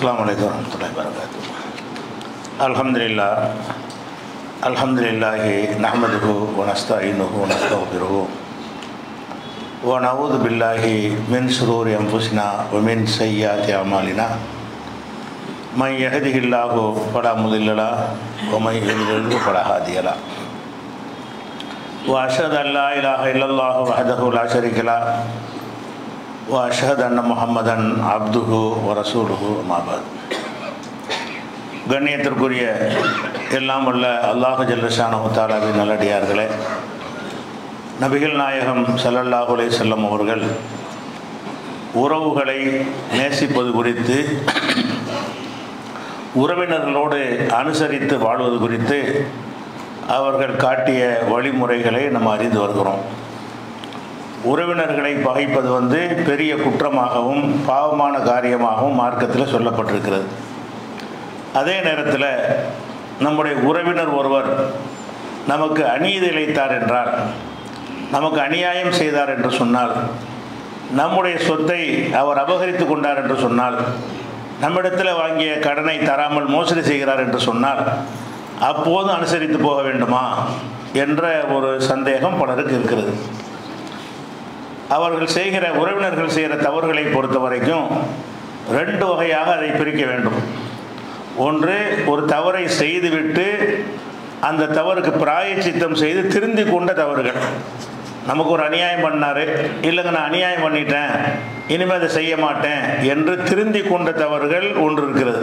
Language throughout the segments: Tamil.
அஸ்லாம் வலைக்கம் வரமத்துல்லாய் வரகாத்து அலமதுல்லா அலமதுல்லாஹி நஹமதுகு வனஸ்தாயினுகு வனஸ்தாபிருகு ونعوذ بالله من شرور أنفسنا ومن سيئات أعمالنا من يهده الله فلا مضل له ومن يضلل فلا هادي له وأشهد أن لا إله إلا الله وحده لا شريك له وأشهد أن محمدا عبده ورسوله ما بعد கண்ணியத்திற்குரிய எல்லாம் வல்ல அல்லாஹு ஜல்லஷானு தாலாவின் நல்லடியார்களே நபிகள் நாயகம் ஸல்லல்லாஹு அலைஹி செல்லம் அவர்கள் உறவுகளை நேசிப்பது குறித்து உறவினர்களோடு அனுசரித்து வாழ்வது குறித்து அவர்கள் காட்டிய வழிமுறைகளை நம்ம அறிந்து வருகிறோம் உறவினர்களை பகைப்பது வந்து பெரிய குற்றமாகவும் பாவமான காரியமாகவும் மார்க்கத்தில் சொல்லப்பட்டிருக்கிறது. அதே நேரத்தில் நம்முடைய உறவினர் ஒருவர் நமக்கு அநீதி இழைத்தார் என்றால் நமக்கு அநியாயம் செய்தார் என்று சொன்னால் நம்முடைய சொத்தை அவர் அபகரித்து கொண்டார் என்று சொன்னால் நம்மிடத்தில் வாங்கிய கடனை தராமல் மோசடி செய்கிறார் என்று சொன்னால் அப்போதும் அனுசரித்து போக வேண்டுமா? என்ற ஒரு சந்தேகம் பலருக்கு இருக்கிறது. அவர்கள் செய்கிற உறவினர்கள் செய்கிற தவறுகளை பொறுத்த வரைக்கும் ரெண்டு வகையாக அதை பிரிக்க வேண்டும். ஒன்று ஒரு தவறை செய்துவிட்டு அந்த தவறுக்கு பிராயச்சித்தம் செய்து திருந்தி கொண்ட தவறுகள். நமக்கு ஒரு அநியாயம் பண்ணார் இல்லைங்க நான் அநியாயம் பண்ணிட்டேன் இனிமேல் அதை செய்ய மாட்டேன் என்று திருந்தி கொண்ட தவறுகள் ஒன்று இருக்கிறது.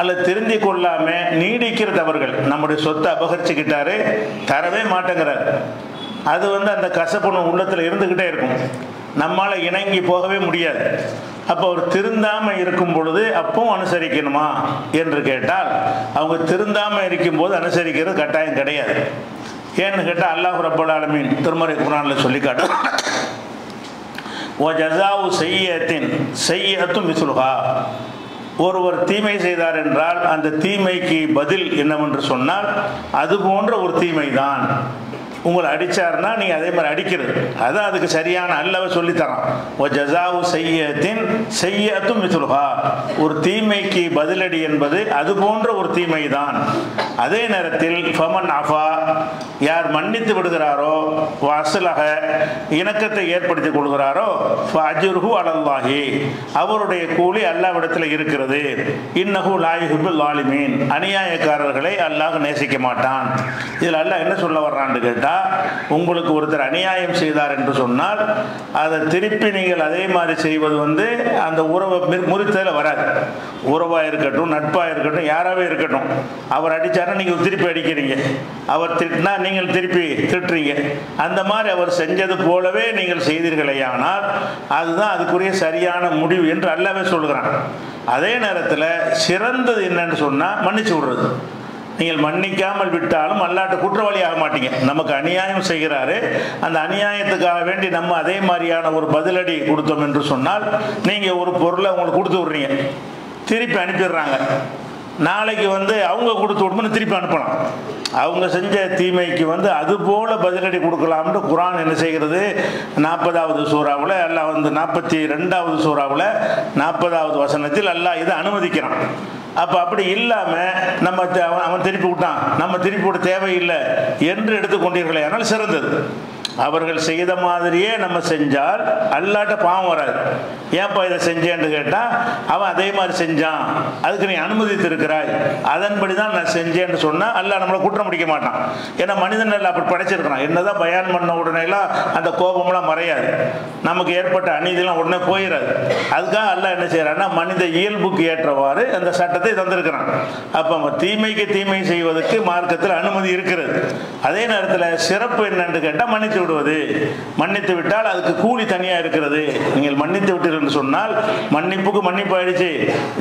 அல்லது திருந்தி கொள்ளாமல் நீடிக்கிற தவறுகள். நம்முடைய சொத்தை அபகரிச்சுக்கிட்டாரு தரவே மாட்டேங்கிறார். அது வந்து அந்த கசப்புணு உள்ளத்தில் இருந்துக்கிட்டே இருக்கும். நம்மால் இணங்கி போகவே முடியாது. அப்போ அவர் திருந்தாமல் இருக்கும் பொழுது அப்பவும் அனுசரிக்கணுமா என்று கேட்டால் அவங்க திருந்தாமல் இருக்கும்போது அனுசரிக்கிறது கட்டாயம் கிடையாது. ஏன்னு கேட்டால் அல்லாஹ் ரப்பல் ஆலமின் திருமறை குரானில் சொல்லி காட்டும் ஓ ஜசாவு செய்யத்தின் செய்யத்தும் மிசுலுகா ஒருவர் தீமை செய்தார் என்றால் அந்த தீமைக்கு பதில் என்னவென்று சொன்னால் அது போன்ற ஒரு தீமை தான் உங்களை அடித்தார்னா நீங்கள் அதே மாதிரி அடிக்கிறது. அதான் அதுக்கு சரியான அல்லவை சொல்லித்தரான். ஓ ஜசாவு செய்யத்தின் செய்யத்தும் மிசுலுகா ஒரு தீமைக்கு பதிலடி என்பது அது போன்ற ஒரு தீமை தான் அதே நேரத்தில் ஃபமன் அஃபா யார் மன்னித்து விடுகிறாரோ வாசலக இணக்கத்தை ஏற்படுத்தி கொள்கிறாரோ அஜுர்ஹு அலல்லாஹி. அவருடைய கூலி அல்லாவிடத்தில் இருக்கிறது. இன்னஹு லாயுஹிபுல் லாலிமீன் அநியாயக்காரர்களை அல்லாஹ் நேசிக்க மாட்டான். இதில் அல்லாஹ் என்ன சொல்ல வர்றான்னு கேட்டால் உங்களுக்கு ஒருத்தர் அநியாயம் செய்தார் என்று சொன்னால் அதை திருப்பி நீங்கள் அதே மாதிரி செய்வது வந்து அந்த உறவை முறித்ததில் வராது. உறவாக இருக்கட்டும் நட்பாக இருக்கட்டும் யாராவே இருக்கட்டும். அவர் அடித்தாருன்னா நீங்கள் திருப்பி அடிக்கிறீங்க. அவர் திட்டினா நீங்கள் திருப்பி திட்டுறீங்க. அந்த மாதிரி அவர் செஞ்சது போலவே நீங்கள் செய்தீர்களேயானால் அதுதான் அதுக்குரிய சரியான முடிவு என்று அல்லவே சொல்கிறான் அதே நேரத்தில் சிறந்தது என்னன்னு சொன்னால் மன்னிச்சு விடுறது. நீங்கள் மன்னிக்காமல் விட்டாலும் அல்லாட்ட குற்றவாளி ஆக மாட்டீங்க. நமக்கு அநியாயம் செய்கிறாரு. அந்த அநியாயத்துக்காக வேண்டி நம்ம அதே மாதிரியான ஒரு பதிலடி கொடுத்தோம் என்று சொன்னால் நீங்கள் ஒரு பொருளை உங்களுக்கு கொடுத்து விட்றீங்க. திருப்பி அனுப்பிடுறாங்க. நாளைக்கு வந்து அவங்க கொடுத்து விடும்போது திருப்பி அனுப்பலாம். அவங்க செஞ்ச தீமைக்கு வந்து அது போல பதிலடி கொடுக்கலாம்னு குரான் என்ன செய்கிறது? நாற்பதாவது சூறாவில் எல்லாம் வந்து நாற்பத்தி ரெண்டாவது சூறாவில் நாற்பதாவது வசனத்தில் எல்லாம் இதை அனுமதிக்கிறான். அப்போ அப்படி இல்லாமல் நம்ம அவன் திருப்பி விட்டான். நம்ம திருப்பி விட தேவையில்லை என்று எடுத்துக்கொண்டீர்களே. ஆனால் சிறந்தது. அவர்கள் செய்த மாதிரியே நம்ம செஞ்சால் அல்லாட்ட பாவம் வராது. ஏன்ப்பா இதை செஞ்சேன்னு கேட்டால் அவன் அதே மாதிரி செஞ்சான். அதுக்கு நீ அனுமதித்திருக்கிறாய். அதன்படி தான் நான் செஞ்சேன்னு சொன்னால் அல்லா நம்மளை குற்றம் முடிக்க மாட்டான். ஏன்னா மனிதன் எல்லாம் அப்படி படைச்சிருக்கிறான். என்னதான் பயான் பண்ண உடனேலாம் அந்த கோபம்லாம் மறையாது. நமக்கு ஏற்பட்ட அநீதிலாம் உடனே போயிடாது அதுக்காக அல்ல என்ன செய்யறான்னா மனித இயல்புக்கு ஏற்றவாறு அந்த சட்டத்தை தந்திருக்கிறான். அப்போ தீமைக்கு தீமை செய்வதற்கு மார்க்கத்தில் அனுமதி இருக்கிறது. அதே நேரத்தில் சிறப்பு என்னன்னு கேட்டால் மன்னித்து விடுவது. மன்னித்து விட்டால் அதுக்கு கூலி தனியாக இருக்கிறது. நீங்கள் மன்னித்து விட்டீர்கள் என்று சொன்னால் மன்னிப்புக்கு மன்னிப்பு ஆயிடுச்சு.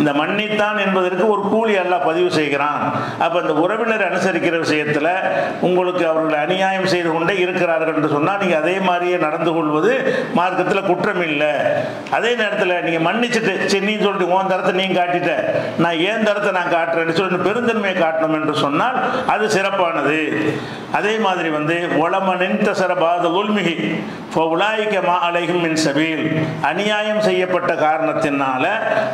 இந்த மன்னித்தான் என்பதற்கு ஒரு கூலி எல்லாம் பதிவு செய்கிறான். அப்போ இந்த உறவினர் அனுசரிக்கிற விஷயத்தில் உங்களுக்கு அவர்கள் அநியாயம் செய்து கொண்டே இருக்கிறார்கள் என்று சொன்னால் நீங்கள் அதே மாதிரியே நடந்து கொள்வது மார்க்கத்தில் குற்றம் இல்லை அதே நேரத்தில் நீங்கள் மன்னிச்சுட்டு சென்னின்னு சொல்லிட்டு உன் தரத்தை நீ காட்டிட்ட. நான் ஏன் தரத்தை நான் காட்டுறேன்னு சொல்லி பெருந்தன்மையை காட்டணும் என்று சொன்னால் அது சிறப்பானது. அதே மாதிரி வந்து ஒளமனின் சிறப்பா बाद ही மா அலைகும் மின் சபீல் அநியாயம் செய்யப்பட்ட காரணத்தினால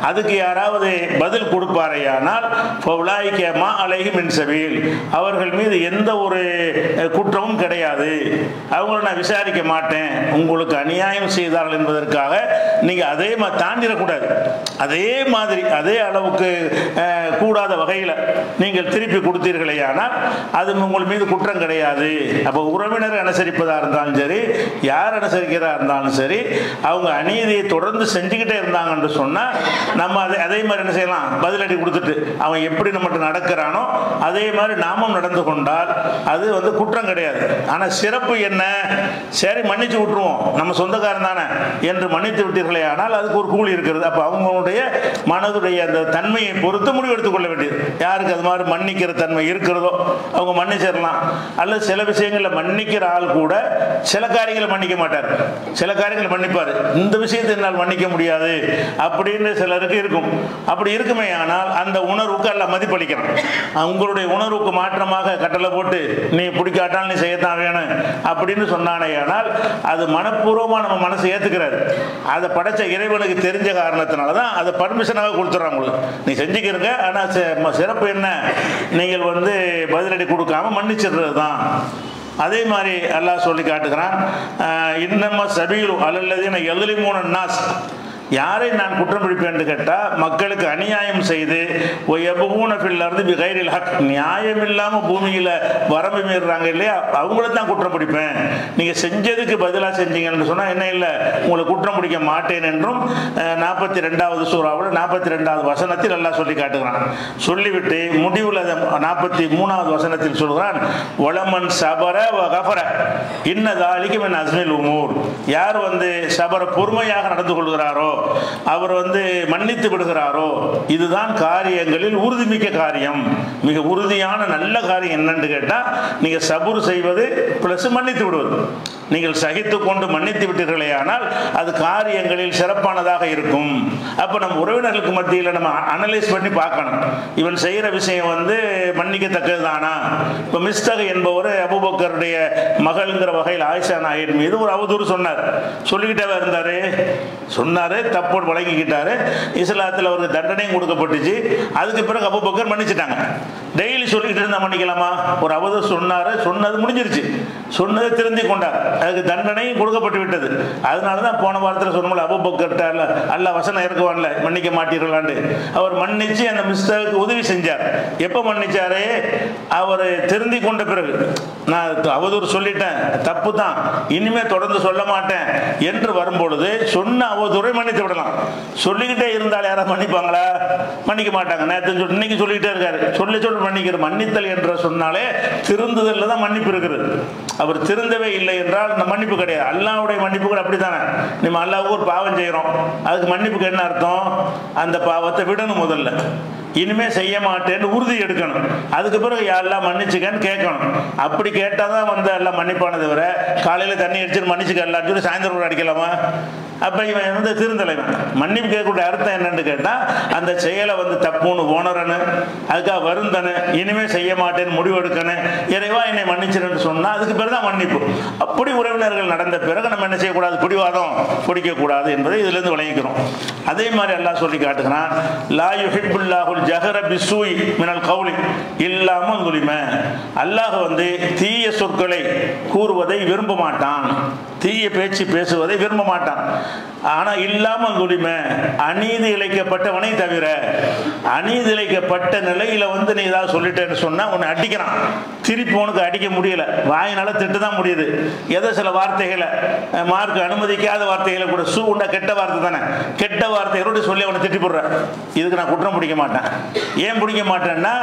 அதுக்கு யாராவது பதில் கொடுப்பாரையானால் உலாய்க்க மா அலைகும் மின் சபீல் அவர்கள் மீது எந்த ஒரு குற்றமும் கிடையாது. அவங்கள நான் விசாரிக்க மாட்டேன். உங்களுக்கு அநியாயம் செய்தார்கள் என்பதற்காக நீங்க அதே மாதிரி தாண்டிடக்கூடாது. அதே மாதிரி அதே அளவுக்கு கூடாத வகையில் நீங்கள் திருப்பி கொடுத்தீர்களேயானால் அது உங்கள் மீது குற்றம் கிடையாது. அப்போ உறவினர் அனுசரிப்பதாக இருந்தாலும் சரி யார் யார் அனுசரிக்கிறதா இருந்தாலும் சரி அவங்க அநீதியை தொடர்ந்து செஞ்சுக்கிட்டே இருந்தாங்கன்னு சொன்னால் நம்ம அதை அதே மாதிரி என்ன செய்யலாம்? பதிலடி கொடுத்துட்டு அவன் எப்படி நம்மகிட்ட நடக்கிறானோ அதே மாதிரி நாமும் நடந்து கொண்டால் அது வந்து குற்றம் கிடையாது. ஆனால் சிறப்பு என்ன? சரி மன்னிச்சு விட்டுருவோம். நம்ம சொந்தக்காரன் தானே என்று மன்னித்து விட்டீர்களே ஆனால் அதுக்கு ஒரு கூலி இருக்கிறது. அப்போ அவங்களுடைய மனதுடைய அந்த தன்மையை பொறுத்து முடிவு எடுத்துக்கொள்ள வேண்டியது. யாருக்கு அது மாதிரி மன்னிக்கிற தன்மை இருக்கிறதோ அவங்க மன்னிச்சிடலாம். அல்லது சில விஷயங்களில் மன்னிக்கிற ஆள் கூட சில காரியங்களை மன்னிக்க மாட்டார். சில காரியங்களை மன்னிப்பார். இந்த விஷயத்தை என்னால் மன்னிக்க முடியாது அப்படின்னு சிலருக்கு இருக்கும். அப்படி இருக்குமே ஆனால் அந்த உணர்வுக்கு அல்ல மதிப்பளிக்கிறான் உங்களுடைய உணர்வுக்கு மாற்றமாக கட்டளை போட்டு நீ பிடிக்காட்டால் நீ செய்யத்தான் வேணும் அப்படின்னு சொன்னானே ஆனால் அது மனப்பூர்வமாக நம்ம மனசு ஏற்றுக்கிறாரு அதை படைச்ச இறைவனுக்கு தெரிஞ்ச காரணத்தினால தான் அதை பர்மிஷனாக கொடுத்துட்றாங்க உங்களுக்கு. நீ செஞ்சுக்கிறங்க ஆனால் சிறப்பு என்ன? நீங்கள் வந்து பதிலடி கொடுக்காம மன்னிச்சிடுறது தான் அதே மாதிரி அல்லாஹ் சொல்லி காட்டுகிறான் இன்னம சபீலு அலல்லதீன எதிலிமூன நாஸ். யாரை நான் குற்றம் பிடிப்பேன் என்று கேட்டால் மக்களுக்கு அநியாயம் செய்து எபூனஃபில்லருந்து பிகைரில் ஹக். நியாயம் இல்லாமல் பூமியில் வரம்பு மீறுறாங்க இல்லையா? அவங்கள தான் குற்றம் பிடிப்பேன். நீங்கள் செஞ்சதுக்கு பதிலாக செஞ்சீங்கன்னு சொன்னால் என்ன இல்லை உங்களை குற்றம் பிடிக்க மாட்டேன் என்றும் நாற்பத்தி ரெண்டாவது சூறாவில் நாற்பத்தி ரெண்டாவது வசனத்தில் நல்லா சொல்லி காட்டுகிறான். சொல்லிவிட்டு முடிவில் நாற்பத்தி மூணாவது வசனத்தில் சொல்கிறான் ஒளமன் சபர வ இன்னதாலிக்கும் என் அஸ்மில் உமூர். யார் வந்து சபர பொறுமையாக நடந்து கொள்கிறாரோ அவர் வந்து மன்னித்து விடுகிறாரோ இதுதான் காரியங்களில் உறுதிமிக்க காரியம். மிக உறுதியான நல்ல காரியம் என்னன்னு கேட்டால் நீங்கள் சபுர் செய்வது ப்ளஸ் மன்னித்து விடுவது. நீங்கள் சகித்து கொண்டு மன்னித்து விட்டீர்களே ஆனால் அது காரியங்களில் சிறப்பானதாக இருக்கும். அப்போ நம்ம உறவினர்களுக்கு மத்தியில் நம்ம அனலைஸ் பண்ணி பார்க்கணும். இவன் செய்கிற விஷயம் வந்து மன்னிக்கத்தக்கது தானா இப்போ மிஸ்தக என்பவர் அபுபக்கருடைய மகள்ங்கிற வகையில் ஆயிஷா நாயர் மீது ஒரு அவதூறு சொன்னார். சொல்லிக்கிட்டே இருந்தார். சொன்னார் தப்போடு வழங்கிக்கிட்டாரு இஸ்லாத்தில் அவருக்கு தண்டனையும் கொடுக்கப்பட்டுச்சு. அதுக்கு பிறகு அபுபக்கர் மன்னிச்சிட்டாங்க. டெய்லி சொல்லிக்கிட்டு இருந்தா மன்னிக்கலாமா? ஒரு அவதூறு சொன்னார். சொன்னது முடிஞ்சிருச்சு. சொன்னதை திருந்தி கொண்டார். அதுக்கு தண்டனையும் கொடுக்கப்பட்டு விட்டது. அதனால தான் போன வாரத்தில் சொன்னோம்ல அபு அல்ல அல்ல வசனம் இருக்குவான்ல மன்னிக்க மாட்டீர்களாண்டு அவர் மன்னிச்சு அந்த மிஸ்டருக்கு உதவி செஞ்சார். எப்போ மன்னிச்சாரே? அவர் திருந்தி கொண்ட பிறகு. நான் அவதூறு சொல்லிட்டேன். தப்பு தான் இனிமே தொடர்ந்து சொல்ல மாட்டேன். என்று வரும்பொழுது சொன்ன அவதூரை மன்னித்து விடலாம். சொல்லிக்கிட்டே இருந்தால் யாராவது மன்னிப்பாங்களா? மன்னிக்க மாட்டாங்க. நேற்று சொல்லி இன்னைக்கு சொல்லிக்கிட்டே இருக்காரு. சொல்லி சொல்லி மன்னிக்கிற மன்னித்தல் என்று சொன்னாலே திருந்துதல்ல தான் மன்னிப்பு இருக்குது. அவர் திருந்தவே இல்லை என்றால் இந்த மன்னிப்பு கிடையாது. அல்லாவுடைய மன்னிப்பு கூட அப்படித்தானே? நம்ம அல்லாவுக்கு ஒரு பாவம் செய்கிறோம் அதுக்கு மன்னிப்புக்கு என்ன அர்த்தம்? அந்த பாவத்தை விடணும் முதல்ல. இனிமே செய்ய மாட்டேன்னு உறுதி எடுக்கணும். அதுக்கு பிறகு யாரெல்லாம் மன்னிச்சுக்கன்னு கேட்கணும். அப்படி கேட்டால் தான் வந்து எல்லாம் மன்னிப்பானது தவிர காலையில் தண்ணி அடிச்சுட்டு மன்னிச்சுக்கலாம்னு சொல்லி சாயந்தரம் கூட அடிக்கலாமா? அப்போ இவன் வந்து திருந்தலைவன். மன்னிப்பு கேட்கக்கூடிய அர்த்தம் என்னன்னு கேட்டால் அந்த செயலை வந்து தப்புன்னு உணரணும் அதுக்காக வருந்தனு இனிமேல் செய்ய மாட்டேன்னு முடிவெடுக்கணும் இறைவா என்னை மன்னிச்சிருன்னு சொன்னால் அதுக்கு பிறகு தான் மன்னிப்பு. அப்படி உறவினர்கள் நடந்த பிறகு நம்ம என்ன செய்யக்கூடாது? பிடிவாதம் பிடிக்கக்கூடாது என்பதை இதுலேருந்து விளங்கிக்கிறோம். அதே மாதிரி எல்லாம் சொல்லி காட்டுகிறான் லா யுஹிப்புல்லாஹுல் ஜஹர பிசூய் மினல் கவுலி. இல்லாமல் துலிம அல்லாஹ் வந்து தீய சொற்களை கூறுவதை விரும்ப மாட்டான் தீய பேச்சு பேசுவதை விரும்ப மாட்டான் ஆனா இல்லாமல் துலிம அநீதி இழைக்கப்பட்டவனை தவிர அநீதி இழைக்கப்பட்ட நிலையில வந்து நீ ஏதாவது சொல்லிட்டேன்னு சொன்னால் உன்னை அடிக்கிறான். திருப்பி உனக்கு அடிக்க முடியல. வாயினால திட்டு தான் முடியுது. ஏதோ சில வார்த்தைகளை மார்க் அனுமதிக்காத வார்த்தைகளை கூட சூ உண்டா கெட்ட வார்த்தை தானே. கெட்ட வார்த்தைகளோடு சொல்லி அவனை திட்டி போடுற. இதுக்கு நான் குற்றம் பிடிக்க மாட்டேன். ஏன் பிடிக்க மாட்டேன்னா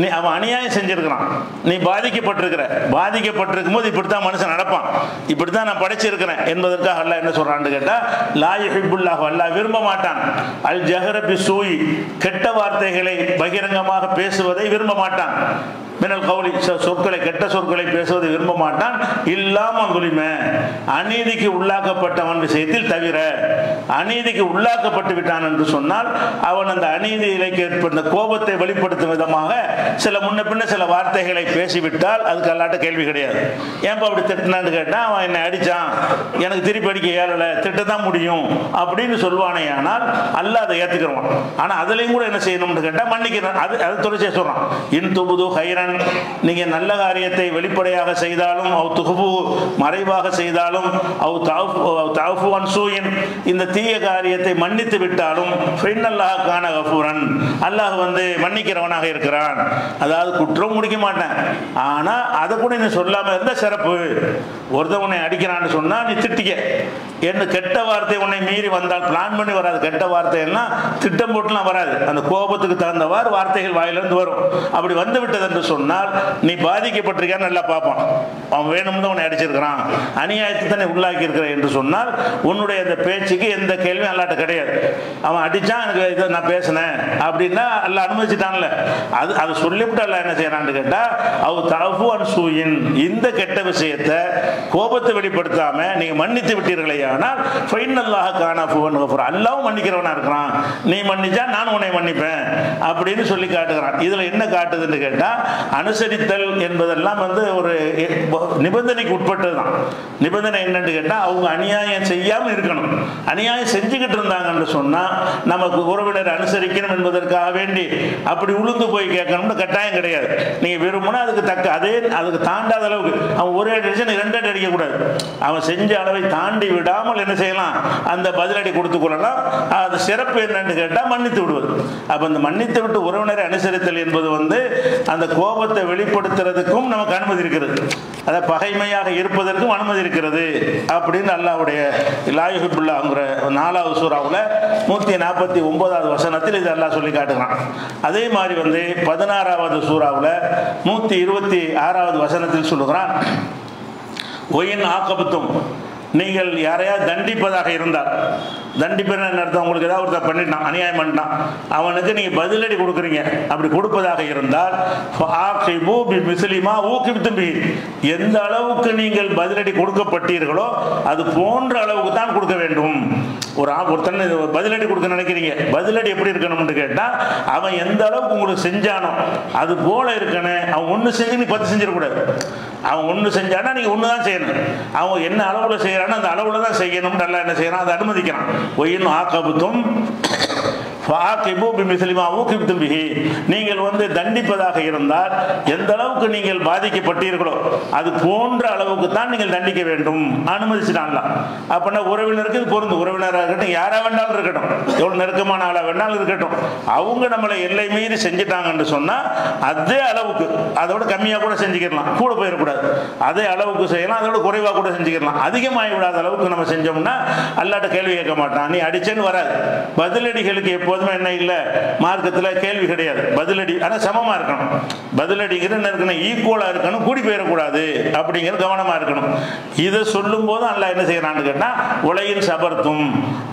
நீ அவன் அநியாயம் செஞ்சிருக்கிறான். நீ பாதிக்கப்பட்டிருக்கிற. பாதிக்கப்பட்டிருக்கும் போது இப்படித்தான் மனுஷன் நடப்பான். இப்படித்தான் நான் படைச்சிருக்கிறேன் என்பதற்காக அல்லா என்ன சொல்றான்னு கேட்டா லா ஹிபுல்லாஹ் அல்லாஹ் விரும்ப மாட்டான். அல் ஜஹரபி சூய் கெட்ட வார்த்தைகளை பகிரங்கமாக பேசுவதை விரும்ப மாட்டான். மினல் கவுலி சொ- சொற்களை கெட்ட சொற்களை பேசுவது விரும்ப மாட்டான் இல்லாமல் துளிமை அநீதிக்கு உள்ளாக்கப்பட்டவன் விஷயத்தில் தவிர அநீதிக்கு உள்ளாக்கப்பட்டு விட்டான் என்று சொன்னால் அவன் அந்த அநீதியிலைக்கு ஏற்பட்ட கோபத்தை வெளிப்படுத்தும் விதமாக சில முன்ன பின்ன சில வார்த்தைகளை பேசிவிட்டால் அதுக்கு அல்லாட்ட கேள்வி கிடையாது. ஏன்பா அப்படி திட்டினான்னு கேட்டால் அவன் என்னை அடிச்சான் எனக்கு திருப்பி அடிக்க ஏறலை திட்ட தான் முடியும் அப்படின்னு சொல்வானே ஆனால் அல்லாஹ் அதை ஏற்றுக்கிறவான் ஆனால் அதுலேயும் கூட என்ன செய்யணும்னு கேட்டால் மன்னிக்கிறான் அது அது தொடர்ச்சியாக சொல்கிறான் இன் துபுது ஹைரன் நீங்கள் நல்ல காரியத்தை வெளிப்படையாக செய்தாலும் அவ் துகுபு மறைவாக செய்தாலும் அவ் தாஃபு அவ் அன்சூயின் இந்த தீய காரியத்தை மன்னித்து விட்டாலும் ஃபைன் அல்லாஹ் கான கஃபூரன். அல்லாஹ் வந்து மன்னிக்கிறவனாக இருக்கிறான். அதாவது குற்றம் முடிக்க மாட்டேன். ஆனால் அதை கூட நீ சொல்லாமல் இருந்தால் சிறப்பு. ஒருத்தன் உன்னை அடிக்கிறான்னு சொன்னால் நீ திட்டிக்க. என்ன கெட்ட வார்த்தை உன்னை மீறி வந்தால் பிளான் பண்ணி வராது. கெட்ட வார்த்தை எல்லாம் திட்டம் போட்டுலாம் வராது. அந்த கோபத்துக்கு தகுந்தவாறு வார்த்தைகள் வாயிலிருந்து வரும். அப்படி வந்து விட்டது என்று சொன்னால் நீ பாதிக்கப்பட்டிருக்கான்னு நல்லா பார்ப்பான் அவன் வேணும்னு உன்னை அடிச்சிருக்கிறான். அநியாயத்தை தானே உள்ளாக்கி இருக்கிற என்று சொன்னால் உன்னுடைய அந்த பேச்சுக்கு எந்த கேள்வியும் அல்லாட்ட கிடையாது. அவன் அடிச்சான் எனக்கு இதை நான் பேசினேன். அப்படின்னா அல்ல அனுமதிச்சிட்டான்ல. அது அதை சொல்லிவிட்டு அல்ல என்ன செய்யறான்னு கேட்டா அவ தரஃபு அன் சூயின். இந்த கெட்ட விஷயத்தை கோபத்தை வெளிப்படுத்தாம நீங்க மன்னித்து விட்டீர்களே ஆனால் ஃபைனல்லாக அல்லாஹ் ஃபுவன் அல்லாவும் மன்னிக்கிறவனா இருக்கிறான். நீ மன்னிச்சா நான் உன்னை மன்னிப்பேன். அப்படின்னு சொல்லி காட்டுகிறான். இதுல என்ன காட்டுதுன்னு கேட்டா அனுசரித்தல் என்பதெல்லாம் வந்து ஒரு நிபந்தனைக்கு உட்பட்டது தான் நிபந்தனை என்னன்னு கேட்டா அவங்க அநியாயம் செய்யாம இருக்கணும். அநியாயம் செஞ்சுக்கிட்டு இருந்தாங்கன்னு சொன்னா நமக்கு உறவினர் அனுசரிக்கணும் என்பதற்காக வேண்டி அப்படி உளுந்து போய் கேட்கணும்னு கட்டாயம் கிடையாது. நீங்க விரும்பினா அதுக்கு தக்க அதே அதுக்கு தாண்டாத அளவுக்கு அவன் ஒரே அடிச்சு ரெண்டு அடி அடிக்கக்கூடாது. அவன் செஞ்ச அளவை தாண்டி விடாமல் என்ன செய்யலாம்? அந்த பதிலடி கொடுத்து கொள்ளலாம் அது சிறப்பு என்னன்னு கேட்டால் மன்னித்து விடுவது. அப்போ அந்த மன்னித்து விட்டு உறவினரை அனுசரித்தல் என்பது வந்து அந்த கோபத்தை வெளிப்படுத்துறதுக்கும் நமக்கு அனுமதி இருக்கிறது அதை பகைமையாக இருப்பதற்கும் அனுமதி இருக்கிறது அப்படின்னு அல்லாவுடைய லாயுஹிபுல்லாங்கிற நாலாவது சூறாவில் நூற்றி நாற்பத்தி ஒன்பதாவது வசனத்தில் இது அல்லாஹ் சொல்லி காட்டுகிறான். அதே மாதிரி வந்து பதினாறாவது சூறாவில் நூற்றி இருபத்தி ஆறாவது வசனத்தில் சொல்லுகிறான். ஒயின் ஆக்கபத்தும் நீங்கள் யாரையாவது தண்டிப்பதாக இருந்தால் தண்டிப்பது என்ன அர்த்தம்? உங்களுக்கு ஏதாவது ஒருத்தர் பண்ணிட்டான் அநியாயம் பண்ணிட்டான். அவனுக்கு நீங்கள் பதிலடி கொடுக்குறீங்க. அப்படி கொடுப்பதாக இருந்தால் ஃபஆகிபு பிமிஸ்லிமா எந்த அளவுக்கு நீங்கள் பதிலடி கொடுக்கப்பட்டீர்களோ அது போன்ற அளவுக்கு தான் கொடுக்க வேண்டும். ஒரு ஆ- ஒருத்தன் பதிலடி கொடுக்க நினைக்கிறீங்க. பதிலடி எப்படி இருக்கணும்னு கேட்டால் அவன் எந்த அளவுக்கு உங்களுக்கு செஞ்சானோ அது போல இருக்கணும் அவன் ஒன்று செஞ்சு நீ பத்து செஞ்சிடக்கூடாது. அவன் ஒன்று செஞ்சானா நீங்கள் ஒன்று தான் செய்யணும். அவன் என்ன அளவில் செய்கிறானோ அந்த அளவில் தான் செய்யணும். நல்லா என்ன செய்யறான்? அதை அனுமதிக்கிறான். ஒயின் ஆக்கபுத்தும் நீங்கள் வந்து தண்டிப்பதாக இருந்தால் எந்த அளவுக்கு நீங்கள் பாதிக்கப்பட்டீர்களோ அது போன்ற அளவுக்கு தான் நீங்கள் தண்டிக்க வேண்டும். அனுமதிச்சிட்டாங்களா? அப்படின்னா உறவினருக்கு இது பொருந்தும். உறவினராக இருக்கட்டும் யாரா வேண்டாலும் இருக்கட்டும். எவ்வளோ நெருக்கமான ஆளாக வேண்டாலும் இருக்கட்டும். அவங்க நம்மளை எல்லை மீறி செஞ்சுட்டாங்கன்னு சொன்னால் அதே அளவுக்கு அதோட கம்மியாக கூட செஞ்சுக்கிடலாம் கூட போயிடக்கூடாது. அதே அளவுக்கு செய்யலாம் அதோட குறைவாக கூட செஞ்சுக்கலாம். அதிகமாகி விடாத அளவுக்கு நம்ம செஞ்சோம்னா அல்லாட்ட கேள்வி கேட்க மாட்டான். நீ அடிச்சேன்னு வராது. பதிலடிகளுக்கு எப்போது எப்போதுமே என்ன இல்லை? மார்க்கத்தில் கேள்வி கிடையாது. பதிலடி ஆனால் சமமாக இருக்கணும். பதிலடிங்கிற என்ன இருக்கணும்? ஈக்குவலாக இருக்கணும். கூடி போயிடக்கூடாது அப்படிங்கிற கவனமாக இருக்கணும். இதை சொல்லும் போது அல்ல என்ன செய்யறான்னு கேட்டால் உலகில் சபர்த்தும்.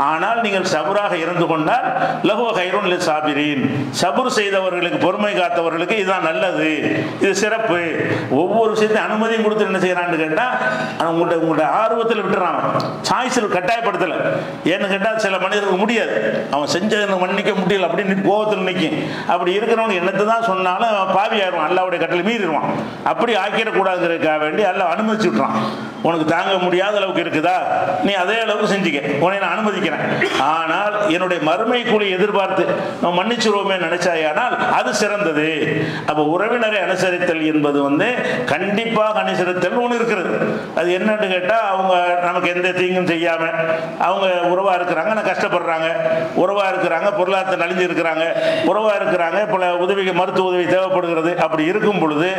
ஆனால் நீங்கள் சபராக இருந்து கொண்டால் லஹு ஹைருன் இல்லை சாபிரீன். சபுர் செய்தவர்களுக்கு பொறுமை காத்தவர்களுக்கு இதுதான் நல்லது. இது சிறப்பு. ஒவ்வொரு விஷயத்தையும் அனுமதியும் கொடுத்து என்ன செய்யறான்னு கேட்டால் உங்கள்கிட்ட உங்களுடைய ஆர்வத்தில் விட்டுறான். சாய்ஸில் கட்டாயப்படுத்தலை. ஏன்னு கேட்டால் சில மனிதர்களுக்கு முடியாது. அவன் செஞ்ச செஞ்சதை நிற்க முடியல அப்படின்னு கோபத்தில் நிற்கும் அப்படி இருக்கிறவனுக்கு என்னத்தை தான் சொன்னாலும் பாவி ஆயிடுவான் அல்லாவுடைய கட்டளை மீறிடுவான். அப்படி ஆக்கிடக்கூடாதுங்கிறதுக்காக வேண்டி அல்ல அனுமதிச்சு விட்றான் உனக்கு தாங்க முடியாத அளவுக்கு இருக்குதா? நீ அதே அளவுக்கு செஞ்சுக்க. உன்னை நான் அனுமதிக்கிறேன். ஆனால் என்னுடைய மறுமை கூலி எதிர்பார்த்து நம்ம மன்னிச்சிருவோமே நினைச்சாயானால் அது சிறந்தது. அப்போ உறவினரை அனுசரித்தல் என்பது வந்து கண்டிப்பாக அனுசரித்தல் ஒன்று இருக்கிறது. அது என்னன்னு கேட்டால் அவங்க நமக்கு எந்த தீங்கும் செய்யாமல் அவங்க உறவாக இருக்கிறாங்க நான் கஷ்டப்படுறாங்க. உறவாக இருக்கிறாங்க பொருளாதாரத்தை நலிஞ்சு இருக்கிறாங்க இருக்கிறாங்க பல உதவிக்கு மருத்துவ உதவி தேவைப்படுகிறது. அப்படி இருக்கும் பொழுது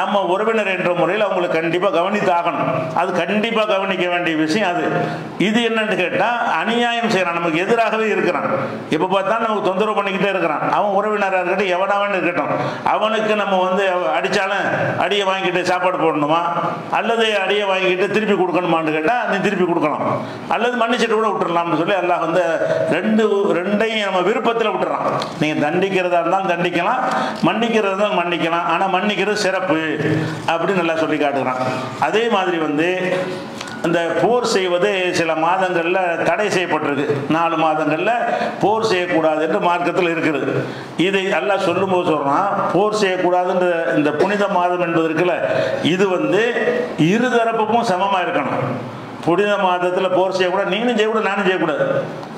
நம்ம உறவினர் என்ற முறையில் அவங்களுக்கு கண்டிப்பாக கவனித்தாகணும். அது கண்டிப்பாக கவனிக்க வேண்டிய விஷயம் அது. இது என்னன்னு கேட்டால் அநியாயம் செய்கிறான் நமக்கு எதிராகவே இருக்கிறான். இப்போ பார்த்தா நமக்கு தொந்தரவு பண்ணிக்கிட்டே இருக்கிறான். அவன் உறவினராக இருக்கட்டும் எவனாவன் இருக்கட்டும். அவனுக்கு நம்ம வந்து அடித்தாலும் அடியை வாங்கிட்டு சாப்பாடு போடணுமா? அல்லது அடியை வாங்கிட்டு திருப்பி கொடுக்கணுமான்னு கேட்டால் நீ திருப்பி கொடுக்கலாம். அல்லது மன்னிச்சிட்டு கூட விட்டுடலாம்னு சொல்லி எல்லாம் வந்து ரெண்டு ரெண்டையும் நம்ம விருப்பத்தில் விட்டுறான். நீங்கள் தண்டிக்கிறதா இருந்தாலும் தண்டிக்கலாம் மன்னிக்கிறதா இருந்தாலும் மன்னிக்கலாம் ஆனால் மன்னிக்கிறது சிறப்பு அப்படின்னு நல்லா சொல்லி காட்டுகிறான் அதே மாதிரி வந்து இந்த போர் செய்வது சில மாதங்களில் தடை செய்யப்பட்டிருக்கு. நாலு மாதங்களில் போர் செய்யக்கூடாது என்று மார்க்கத்தில் இருக்குது. இதை எல்லாம் சொல்லும்போது சொல்கிறான் போர் செய்யக்கூடாதுன்ற இந்த புனித மாதம் என்பது இருக்குல்ல இது வந்து இருதரப்புக்கும் சமமாக இருக்கணும். புனித மாதத்தில் போர் செய்யக்கூடாது நீனும் செய்யக்கூடாது நானும் செய்யக்கூடாது.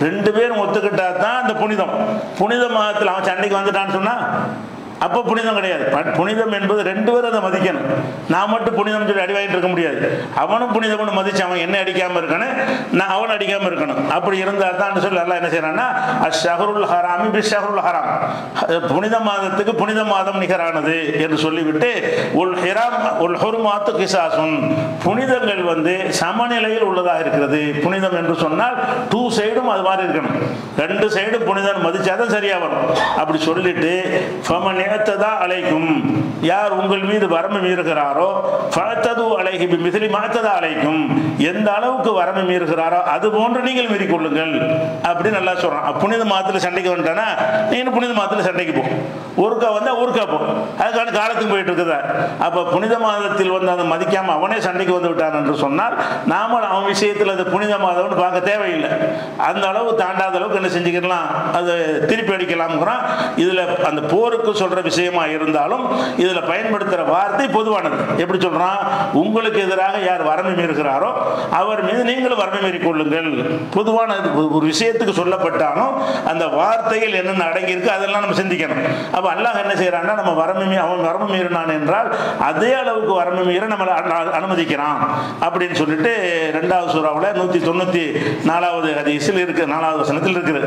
ரெண்டு பேரும் ஒத்துக்கிட்டா தான் அந்த புனிதம். புனித மாதத்தில் அவன் சண்டைக்கு வந்துட்டான்னு சொன்னால் அப்போ புனிதம் கிடையாது. புனிதம் என்பது ரெண்டு பேரும் அதை மதிக்கணும். நான் மட்டும் புனிதம் சொல்லி அடி வாங்கிட்டு இருக்க முடியாது. அவனும் புனிதம்னு மதிச்சு அவன் என்ன அடிக்காம இருக்கணும் நான் அவன் அடிக்காம இருக்கணும். அப்படி இருந்தால் தான் சொல்லி எல்லாம் என்ன செய்யறான்னா அஷஹருல் ஹராமி பி ஷஹருல் ஹராம் புனித மாதத்துக்கு புனித மாதம் நிகரானது என்று சொல்லிவிட்டு உல் ஹிராம் உல் ஹொருமாத்து கிசாசும் புனிதங்கள் வந்து சமநிலையில் உள்ளதாக இருக்கிறது. புனிதம் என்று சொன்னால் டூ சைடும் அது மாதிரி இருக்கணும். ரெண்டு சைடும் புனிதம் மதிச்சாதான் சரியா வரும் அப்படி சொல்லிட்டு ஃபமன் ஏத்ததா அலைக்கும் யார் உங்கள் மீது வரம்பு மீறுகிறாரோ பழத்தது அலைஹி மிதிலி மாத்ததா அலைக்கும் எந்த அளவுக்கு வரம்பு மீறுகிறாரோ அது போன்று நீங்கள் மீறிக்கொள்ளுங்கள். அப்படி நல்லா சொல்றான். புனித மாதத்துல சண்டைக்கு வந்துட்டானா? நீங்க புனித மாதத்துல சண்டைக்கு போ. ஊருக்கா வந்தா ஊருக்கா போ. அதுக்கான காலத்துக்கு போயிட்டு இருக்குதா? அப்ப புனித மாதத்தில் வந்து அதை மதிக்காம அவனே சண்டைக்கு வந்து விட்டான் என்று சொன்னால் நாம அவன் விஷயத்தில் அது புனித மாதம்னு பார்க்க தேவையில்லை. அந்த அளவு தாண்டாத அளவுக்கு என்ன செஞ்சுக்கலாம்? அது திருப்பி அடிக்கலாம்ங்கிறான். இதுல அந்த போருக்கு சொல்ற விஷயமா இருந்தாலும் இதுல பயன்படுத்துற வார்த்தை பொதுவானது. எப்படி சொல்றான்? உங்களுக்கு எதிராக யார் வறுமை மீறுகிறாரோ அவர் மீது நீங்களும் வறுமை மீறி கொள்ளுங்கள் பொதுவான ஒரு விஷயத்துக்கு சொல்லப்பட்டாலும் அந்த வார்த்தையில் என்னென்ன அடங்கியிருக்கு அதெல்லாம் நம்ம சிந்திக்கணும். அப்ப அல்லாஹ் என்ன செய்யறான்னா நம்ம வரம்பு அவன் வரம்பு மீறினான் என்றால் அதே அளவுக்கு வரம்பு மீற நம்மளை அனு- அனுமதிக்கிறான் அப்படின்னு சொல்லிட்டு ரெண்டாவது சூறாவில் நூற்றி தொண்ணூற்றி நாலாவது ஹதீஸில் இருக்கு நாலாவது வசனத்தில் இருக்குது.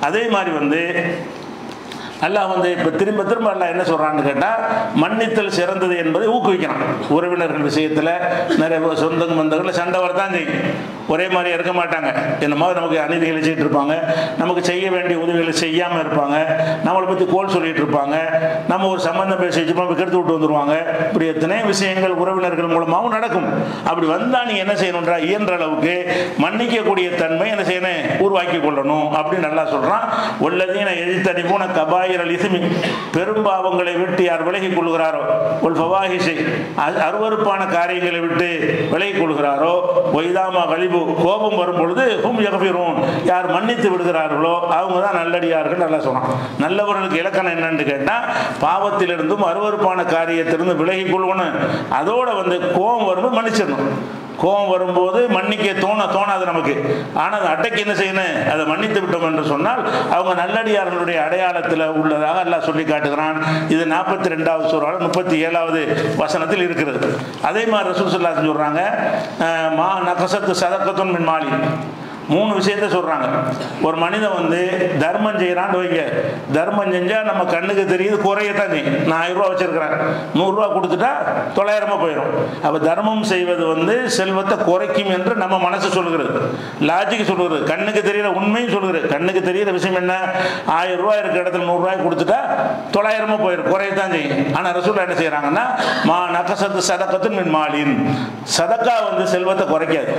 அதே மாதிரி வந்து அல்லாஹ் வந்து இப்போ திரும்ப திரும்ப அல்லாஹ் என்ன சொல்றான்னு கேட்டால் மன்னித்தல் சிறந்தது என்பதை ஊக்குவிக்கிறான். உறவினர்கள் விஷயத்தில் நிறைய சொந்தங்க வந்தவர்கள் சண்டை வரதான் செய்யும். ஒரே மாதிரி இருக்க மாட்டாங்க. என்னமோ நமக்கு அநீதிகளை செய்யிட்டு இருப்பாங்க. நமக்கு செய்ய வேண்டிய உதவிகளை செய்யாமல் இருப்பாங்க. நம்மளை பற்றி கோல் சொல்லிட்டு இருப்பாங்க. நம்ம ஒரு சம்பந்தம் பேசி வச்சுப்போம் கெடுத்து விட்டு வந்துருவாங்க. இப்படி எத்தனை விஷயங்கள் உறவினர்கள் மூலமாகவும் நடக்கும். அப்படி வந்தால் நீ என்ன செய்யணுன்றா இயன்ற அளவுக்கு மன்னிக்கக்கூடிய தன்மை என்ன செய்யணும்? உருவாக்கி கொள்ளணும் அப்படின்னு நல்லா சொல்றான். நான் எதிர்த்தடி போன கபாயிரல் இசுமி பெரும்பாவங்களை விட்டு யார் விலகிக் கொள்கிறாரோ உல் ஃபவாஹிஷை அருவறுப்பான அருவருப்பான காரியங்களை விட்டு விலகிக் கொள்கிறாரோ ஒய்தாமா கழிவு கோபம் வரும் பொழுது ஹும் யகபிரும் யார் மன்னித்து விடுகிறார்களோ அவங்க தான் நல்லடியார்கள் நல்லா சொன்னான். நல்லவர்களுக்கு இலக்கணம் என்னன்னு கேட்டால் பாவத்திலிருந்தும் அருவருப்பான காரியத்திலிருந்து விலகிக் கொள்வணும் அதோட வந்து கோபம் வரும்போது மன்னிச்சிடணும். கோபம் வரும்போது மன்னிக்க தோண தோணாது நமக்கு. ஆனால் அதை அட்டைக்கு என்ன செய்யணும் அதை மன்னித்து விட்டோம் என்று சொன்னால் அவங்க நல்லடியார்களுடைய அடையாளத்தில் உள்ளதாக எல்லாம் சொல்லி காட்டுகிறான். இது நாற்பத்தி ரெண்டாவது சூறாவில் முப்பத்தி ஏழாவது வசனத்தில் இருக்கிறது. அதே மாதிரி ரசூல் சொல்கிறாங்க சொல்றாங்க மா நகசத்து சதக்கத்தும் மின் மாலி. மூணு விஷயத்த சொல்றாங்க. ஒரு மனிதன் வந்து தர்மம் செய்யறான்னு வைங்க. தர்மம் செஞ்சா நம்ம கண்ணுக்கு தெரியுது குறையத்தான் நீ. நான் ஆயிரம் ரூபா வச்சிருக்கிறேன். நூறுரூவா கொடுத்துட்டா தொள்ளாயிரமா போயிடும். அப்ப தர்மம் செய்வது வந்து செல்வத்தை குறைக்கும் என்று நம்ம மனசு சொல்கிறது லாஜிக் சொல்கிறது கண்ணுக்கு தெரியற உண்மையும் சொல்கிறது கண்ணுக்கு தெரியிற விஷயம் என்ன? ஆயிரம் ரூபாய் இருக்கிற இடத்துல நூறுரூவாய் கொடுத்துட்டா தொள்ளாயிரமா போயிடும். குறையத்தான் செய்யும். ஆனா ரசூல் என்ன செய்யறாங்கன்னா மா நகசத்து சதக்கத்து மின் மாலின். சதக்கா வந்து செல்வத்தை குறைக்காது.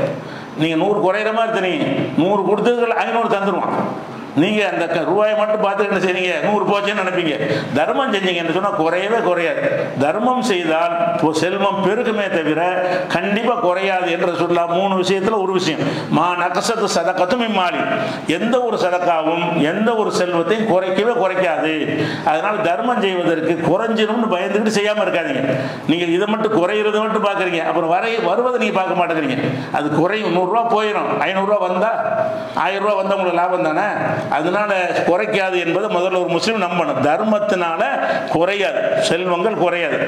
நீங்க நூறு குறையிற மாதிரி தெரியும் நூறு கொடுத்ததுல ஐநூறு தந்துருவான். நீங்க அந்த க- ரூபாயை மட்டும் பார்த்து என்ன செய்றீங்க? நூறு போச்சுன்னு நினைப்பீங்க. தர்மம் செஞ்சீங்கன்னு சொன்னால் குறையவே குறையாது. தர்மம் செய்தால் இப்போ செல்வம் பெருகுமே தவிர கண்டிப்பாக குறையாது என்று சொல்லலாம். மூணு விஷயத்தில் ஒரு விஷயம். மா நகசத்து சதக்கத்தும் இம்மாலி. எந்த ஒரு சதக்காவும் எந்த ஒரு செல்வத்தையும் குறைக்கவே குறைக்காது. அதனால் தர்மம் செய்வதற்கு குறைஞ்சிரும்னு பயந்துக்கிட்டு செய்யாமல் இருக்காதீங்க. நீங்கள் இதை மட்டும் குறையிறது மட்டும் பார்க்குறீங்க. அப்புறம் வரை வருவதை நீங்கள் பார்க்க மாட்டேங்கிறீங்க. அது குறையும். நூறுரூவா போயிடும் ஐநூறுரூவா வந்தால் ஆயிரம் ரூபா வந்தால் உங்களுக்கு லாபம் தானே? அதனால குறைக்காது என்பது முதல்ல ஒரு முஸ்லீம் நம்பணும். தர்மத்தினால குறையாது. செல்வங்கள் குறையாது.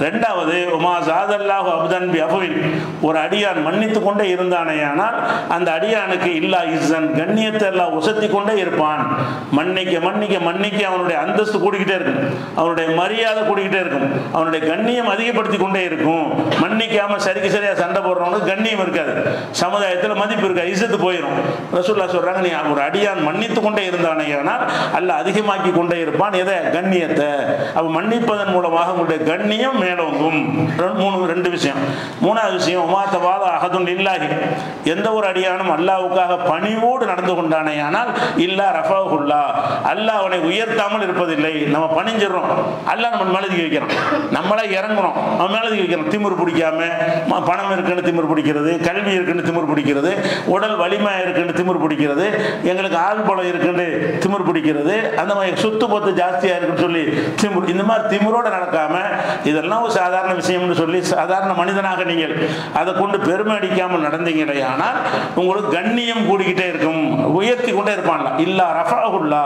ரெண்டாவது உமா ஜாதல்லாஹு அப்தன் பி அஃபின். ஒரு அடியான் மன்னித்து கொண்டே இருந்தானேயானால் அந்த அடியானுக்கு இல்லா இஸ்ஸன் கண்ணியத்தை எல்லாம் உசத்தி கொண்டே இருப்பான். மன்னிக்க மன்னிக்க மன்னிக்க அவனுடைய அந்தஸ்து கூடிக்கிட்டே இருக்கும். அவனுடைய மரியாதை கூடிக்கிட்டே இருக்கும். அவனுடைய கண்ணியம் அதிகப்படுத்தி கொண்டே இருக்கும். மன்னிக்காம சரிக்கு சரியா சண்டை போடுறவனுக்கு கண்ணியம் இருக்காது. சமுதாயத்தில் மதிப்பு இருக்காது. இசத்து போயிடும் ரசூல்லா சொல்றாங்க நீ ஒரு அடியான் மன்னித்து குறைத்து கொண்டே இருந்தானேயானால் அல்ல அதிகமாக்கி கொண்டே இருப்பான். எதை? கண்ணியத்தை. அவ மன்னிப்பதன் மூலமாக உங்களுடைய கண்ணியம் மேலோங்கும். மூணு ரெண்டு விஷயம். மூணாவது விஷயம் உமாத்தவாத அகதுன் இல்லாகி எந்த ஒரு அடியானும் அல்லாவுக்காக பணிவோடு நடந்து கொண்டானேயானால் இல்லா ரஃபாஹுல்லா. அல்லாஹ் அவனை உயர்த்தாமல் இருப்பதில்லை. நம்ம பணிஞ்சிடறோம் அல்லாஹ் நம்ம மேலதுக்கு வைக்கிறோம். நம்மளே இறங்குறோம். அவன் மேலதுக்கு வைக்கிறோம். திமிர் பிடிக்காம பணம் இருக்குன்னு திமிர் பிடிக்கிறது கல்வி இருக்குன்னு திமிர் பிடிக்கிறது உடல் வலிமை இருக்குன்னு திமிர் பிடிக்கிறது எங்களுக்கு ஆள் பலம் இருக்குன்னு திமிர் பிடிக்கிறது. அந்த மாதிரி சொத்து பொத்து ஜாஸ்தியா இருக்குன்னு சொல்லி திமிர். இந்த மாதிரி திமிரோட நடக்காம இதெல்லாம் ஒரு சாதாரண விஷயம்னு சொல்லி சாதாரண மனிதனாக நீங்கள் அதை கொண்டு பெருமை அடிக்காமல் நடந்தீங்களே ஆனால் உங்களுக்கு கண்ணியம் கூடிக்கிட்டே இருக்கும். உயர்த்தி கொண்டே இருப்பான். இல்லா ரஃபாகுல்லா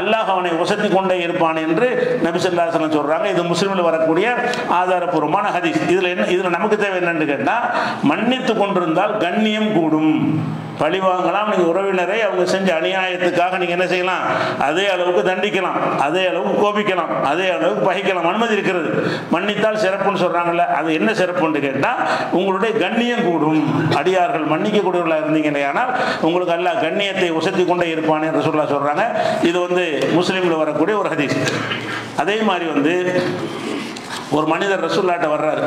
அல்லாஹ் அவனை உசத்தி கொண்டே இருப்பான் என்று நபிசல்லாசனம் சொல்றாங்க. இது முஸ்லீமில் வரக்கூடிய ஆதாரப்பூர்வமான ஹதீஸ். இதுல என்ன இதுல நமக்கு தேவை என்னன்னு கேட்டா மன்னித்து கொண்டிருந்தால் கண்ணியம் கூடும். பழி வாங்கலாம் நீங்கள் உறவினரை அவங்க செஞ்ச அநியாயத்துக்காக நீங்கள் என்ன செய்யலாம்? அதே அளவுக்கு தண்டிக்கலாம் அதே அளவுக்கு கோபிக்கலாம் அதே அளவுக்கு பகிக்கலாம். அனுமதி இருக்கிறது. மன்னித்தால் சிறப்புன்னு சொல்கிறாங்கல்ல அது என்ன சிறப்புன்னு கேட்டால் உங்களுடைய கண்ணியம் கூடும். அடியார்கள் மன்னிக்க இருந்தீங்க இருந்தீங்களே ஆனால் உங்களுக்கு அல்லாஹ் கண்ணியத்தை உசத்தி கொண்டே இருப்பானே என்று சொல்ல சொல்கிறாங்க இது வந்து முஸ்லீமில் வரக்கூடிய ஒரு ஹதீஸ். அதே மாதிரி வந்து ஒரு மனிதர் ரசூல்லாட்ட வர்றாரு.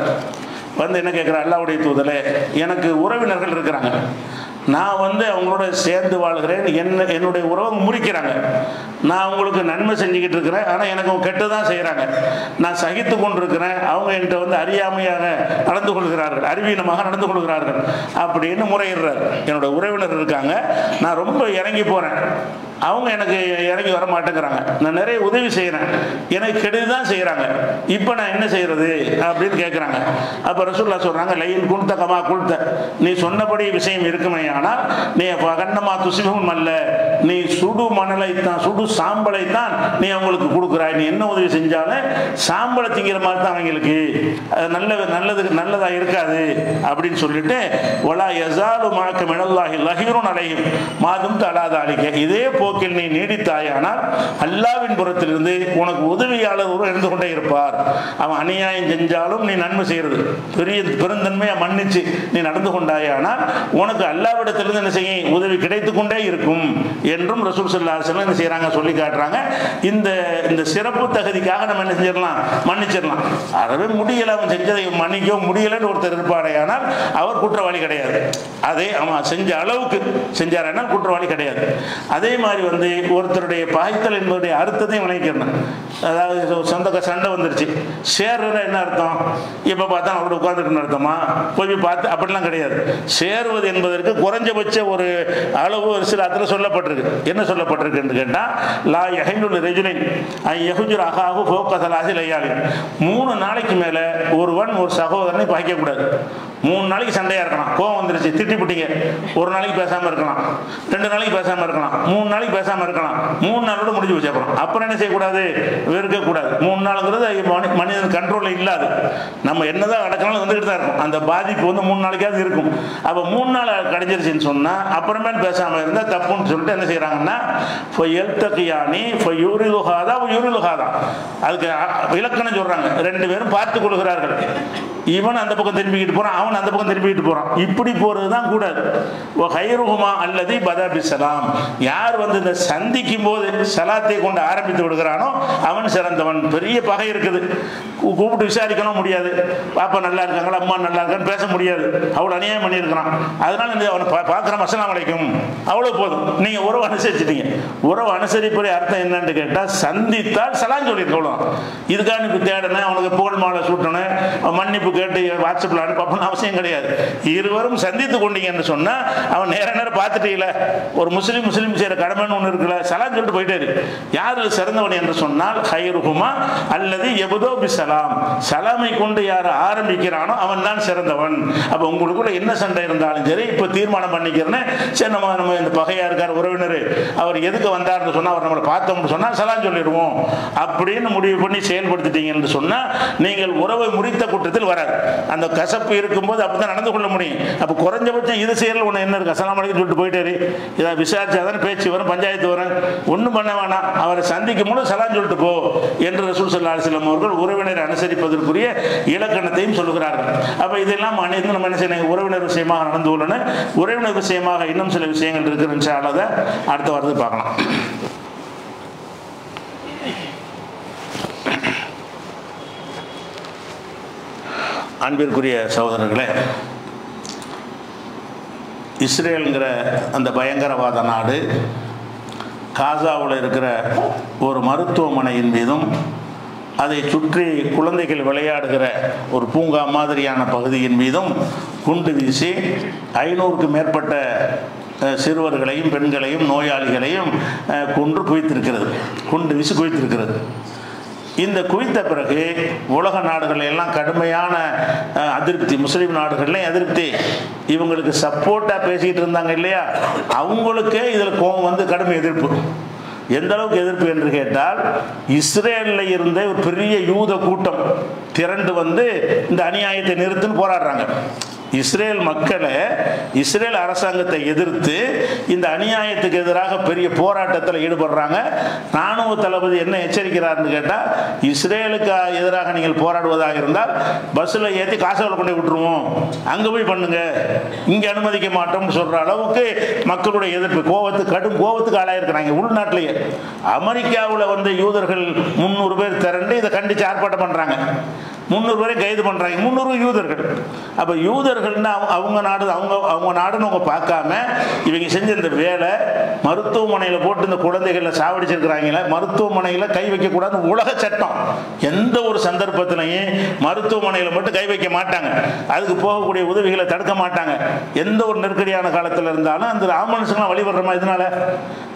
வந்து என்ன கேட்குற அல்லாவுடைய தூதலே எனக்கு உறவினர்கள் இருக்கிறாங்க. நான் வந்து அவங்களோட சேர்ந்து வாழ்கிறேன். என்ன என்னுடைய உறவை முறிக்கிறாங்க. நான் அவங்களுக்கு நன்மை செஞ்சுக்கிட்டு இருக்கிறேன். ஆனால் எனக்கு கெட்டு தான் செய்கிறாங்க நான் சகித்து கொண்டிருக்கிறேன். அவங்க என்கிட்ட வந்து அறியாமையாக நடந்து கொள்கிறார்கள். அறிவீனமாக நடந்து கொள்கிறார்கள். அப்படின்னு முறையிடுறார். என்னோட உறவினர் இருக்காங்க. நான் ரொம்ப இறங்கி போகிறேன் அவங்க எனக்கு இறங்கி வர மாட்டேங்கிறாங்க. நான் நிறைய உதவி செய்கிறேன் எனக்கு கெடுதி தான் செய்கிறாங்க இப்போ நான் என்ன செய்கிறது அப்படின்னு கேட்குறாங்க அப்போ ரசூல்லா சொல்கிறாங்க லைன் குடுத்த கமா குடுத்த நீ சொன்னபடி விஷயம் இருக்குமையா? ஆனால் நீ கண்ணமா துசிபம் அல்ல. நீ சுடு மணலை தான் சுடு சாம்பலை தான் நீ அவங்களுக்கு கொடுக்குறாய். நீ என்ன உதவி செஞ்சாலும் சாம்பலை திங்கிற மாதிரி தான் அவங்களுக்கு. நல்ல நல்லது நல்லதா இருக்காது அப்படின்னு சொல்லிட்டு ஒலா எசாலு மழக்க மினல்லாஹி லஹீருன் அலைஹிம். மாதும் தலாத அழிக்க இதே போக்கில் நீ நீடித்தாயானால் அல்லாவின் புறத்திலிருந்து உனக்கு உதவியாளர் ஒரு இருந்து கொண்டே இருப்பார். அவன் அநியாயம் செஞ்சாலும் நீ நன்மை செய்யறது. பெரிய பெருந்தன்மையை மன்னிச்சு நீ நடந்து கொண்டாயானால் உனக்கு அல்லாவிட அல்லாவிடத்திலிருந்து என்ன செய்யும்? உதவி கிடைத்து கொண்டே இருக்கும் என்றும் ரசூல் சல்லா என்ன செய்யறாங்க சொல்லி காட்டுறாங்க. இந்த இந்த சிறப்பு தகுதிக்காக நம்ம என்ன செஞ்சிடலாம்? மன்னிச்சிடலாம். அறவே முடியல. அவன் செஞ்சதை மன்னிக்க முடியலன்னு ஒருத்தர் இருப்பாரே. ஆனால் அவர் குற்றவாளி கிடையாது. அதே அவன் செஞ்ச அளவுக்கு செஞ்சாரன்னா குற்றவாளி கிடையாது. அதே மாதிரி வந்து ஒருத்தருடைய பாய்த்தல் என்பதுடைய அர்த்தத்தையும் விளங்கிக்கிறேன் அதாவது சொந்த சண்டை வந்துருச்சு. சேர்றதுல என்ன அர்த்தம்? இப்போ பார்த்தா அவரோட உட்காந்துருக்குன்னு அர்த்தமா? போய் பார்த்து அப்படிலாம் கிடையாது. சேருவது என்பதற்கு குறைஞ்சபட்ச ஒரு அளவு ஒரு சில அதில் சொல்லப்பட்டிருக்கு. என்ன சொல்லப்பட்டிருக்குன்னு கேட்டால் லா யஹைனுல் ரெஜுலின் யஹுஜுர் அகாஹு ஃபோக்கசலாசி லையாளி மூணு நாளைக்கு மேலே ஒருவன் ஒரு சகோதரனை பாய்க்கக்கூடாது. மூணு நாளைக்கு சண்டையாக இருக்கலாம். கோவம் வந்துருச்சு திட்டிப்புட்டீங்க. ஒரு நாளைக்கு பேசாமல் இருக்கலாம். ரெண்டு நாளைக்கு பேசாமல் இருக்கலாம். மூணு நாளைக்கு பேசாமல் இருக்கலாம். மூணு நாளோட முடிஞ்சு வச்சு அப்புறம். அப்புறம் என்ன செய்யக்கூடாது? வெறுக்கக்கூடாது. மூணு நாளுங்கிறது மனி- மனிதன் கண்ட்ரோலில் இல்லாது. நம்ம என்னதான் அடக்கினாலும் வந்துக்கிட்டு தான் இருக்கும். அந்த பாதிப்பு வந்து மூணு நாளைக்காவது இருக்கும். அப்போ மூணு நாள் கடைஞ்சிருச்சுன்னு சொன்னால் அப்புறமேல் பேசாமல் இருந்தால் தப்புன்னு சொல்லிட்டு என்ன செய்கிறாங்கன்னா இப்போ எல்தகியானி இப்போ யூரிலுகாதா யூரிலுகாதா அதுக்கு இலக்கணம் சொல்கிறாங்க ரெண்டு பேரும் பார்த்து கொள்கிறார்கள். இவன் அந்த பக்கம் திரும்பிக்கிட்டு போறான் அவன் அந்த பக்கம் திரும்பிக்கிட்டு போறான். இப்படி போகிறது தான் கூடாது. ஓ ஹைருஹுமா அல்லது பதாபி சலாம். யார் வந்து இந்த சந்திக்கும் போது சலாத்தை கொண்டு ஆரம்பித்து விடுகிறானோ அவன் சிறந்தவன். பெரிய பகை இருக்குது. கூப்பிட்டு விசாரிக்கணும் முடியாது. பாப்பா நல்லா இருக்காங்களா அம்மா நல்லா இருக்கான்னு பேச முடியாது. அவ்வளோ அநியாயம் பண்ணியிருக்கிறான். அதனால இந்த அவனை பா பார்க்குற அஸ்ஸலாமு அலைக்கும். அவ்வளோ போதும். நீங்கள் உறவு அனுசரிச்சிட்டீங்க. உறவு அனுசரிப்புடைய அர்த்தம் என்னன்னு கேட்டால் சந்தித்தால் சலான் சொல்லியிருக்க அவ்வளோ இதுக்காக தேடணும் அவனுக்கு புகழ் மாலை சூட்டணும் மன்னிப்பு கேட்டு வாட்ஸ்அப்பில் அனுப்பணும்னு அவசியம் கிடையாது. இருவரும் சந்தித்து கொண்டீங்கன்னு சொன்னால் அவன் நேர நேரம் பார்த்துட்டீங்கள ஒரு முஸ்லீம் முஸ்லீம் செய்கிற கடமைன்னு ஒன்று இருக்குல்ல சலாம் சொல்லிட்டு போயிட்டாரு. யார் சிறந்தவன் என்று சொன்னால் ஹைருஹுமா அல்லது எபுதோ பிசலாம் சலாமை. கொண்டு யார் ஆரம்பிக்கிறானோ அவன் தான் சிறந்தவன். அப்போ உங்களுக்குள்ள என்ன சண்டை இருந்தாலும் சரி இப்போ தீர்மானம் பண்ணிக்கிறேன்னு சரி நம்ம நம்ம இந்த பகையா இருக்கார் உறவினர் அவர் எதுக்கு வந்தார்னு சொன்னால் அவர் நம்மளை பார்த்தோம்னு சொன்னால் சலாம் சொல்லிடுவோம். அப்படின்னு முடிவு பண்ணி செயல்படுத்திட்டீங்கன்னு சொன்னால் நீங்கள் உறவை முறித்த கூட்டத்தில் வராது. அந்த கசப்பு இருக்கும்போது அப்படி தான் நடந்து கொள்ள முடியும். அப்போ குறைஞ்சபட்சம் இது செயல் ஒன்று என்ன இருக்கு? அசலாம் அலைக்கும் சொல்லிட்டு போயிட்டாரு. இதை விசாரிச்சாதான் பேச்சு வரும் பஞ்சாயத்து வரும். ஒன்றும் பண்ண வேணாம். அவரை சந்திக்கும் போது சலாம் சொல்லிட்டு போ என்று ரசூல் சல்லா அலிஸ்லாம் அவர்கள் உறவினரை அனுசரிப்பதற்குரிய இலக்கணத்தையும் சொல்லுகிறார்கள். அப்போ இதெல்லாம் அனைத்தும் நம்ம என்ன செய்யணும்? உறவினர் விஷயமாக நடந்து கொள்ளணும். உறவினர் விஷயமாக இன்னும் சில விஷயங்கள் இருக்குன்னு அதை அடுத்த வாரத்தில் பார்க்கலாம். அன்பிற்குரிய சகோதரர்களே இஸ்ரேலுங்கிற அந்த பயங்கரவாத நாடு காசாவில் இருக்கிற ஒரு மருத்துவமனையின் மீதும் அதை சுற்றி குழந்தைகள் விளையாடுகிற ஒரு பூங்கா மாதிரியான பகுதியின் மீதும் குண்டு வீசி ஐநூறுக்கு மேற்பட்ட சிறுவர்களையும் பெண்களையும் நோயாளிகளையும் கொன்று குவித்திருக்கிறது. குண்டு வீசி குவித்திருக்கிறது. இந்த குவித்த பிறகு உலக நாடுகள் எல்லாம் கடுமையான அதிருப்தி. முஸ்லீம் நாடுகள்லையும் அதிருப்தி. இவங்களுக்கு சப்போர்ட்டாக பேசிக்கிட்டு இருந்தாங்க இல்லையா? அவங்களுக்கே இதில் கோபம் வந்து கடுமை எதிர்ப்பு. எந்த அளவுக்கு எதிர்ப்பு என்று கேட்டால் இஸ்ரேலில் இருந்த ஒரு பெரிய யூத கூட்டம் திரண்டு வந்து இந்த அநியாயத்தை நிறுத்துன்னு போராடுறாங்க. இஸ்ரேல் மக்களை இஸ்ரேல் அரசாங்கத்தை எதிர்த்து இந்த அநியாயத்துக்கு எதிராக பெரிய போராட்டத்தில் ஈடுபடுறாங்க. ராணுவ தளபதி என்ன எச்சரிக்கிறார்னு கேட்டால் இஸ்ரேலுக்கு எதிராக நீங்கள் போராடுவதாக இருந்தால் பஸ்ஸில் ஏற்றி காசுகளை கொண்டு விட்டுருவோம். அங்கே போய் பண்ணுங்க. இங்கே அனுமதிக்க மாட்டோம்னு சொல்கிற அளவுக்கு மக்களுடைய எதிர்ப்பு கோபத்துக்கு கடும் கோபத்துக்கு ஆளாயிருக்கிறாங்க உள்நாட்டிலேயே. அமெரிக்காவில் வந்து யூதர்கள் முந்நூறு பேர் திரண்டு இதை கண்டித்து ஆர்ப்பாட்டம் பண்ணுறாங்க முந்நூறு பேரை கைது பண்ணுறாங்க முந்நூறு யூதர்கள். அப்போ யூதர்கள்னு அவங்க- அவங்க நாடு அவங்க அவங்க நாடுன்னு அவங்க பார்க்காம இவங்க செஞ்ச இந்த வேலை மருத்துவமனையில் போட்டு இந்த குழந்தைகளை சாவடிச்சிருக்கிறாங்களே மருத்துவமனையில் கை வைக்கக்கூடாது உலக சட்டம். எந்த ஒரு சந்தர்ப்பத்திலையும் மருத்துவமனையில் மட்டும் கை வைக்க மாட்டாங்க. அதுக்கு போகக்கூடிய உதவிகளை தடுக்க மாட்டாங்க. எந்த ஒரு நெருக்கடியான காலத்தில் இருந்தாலும் அந்த ஆம்புலன்ஸுக்கெல்லாம் வழி இதனால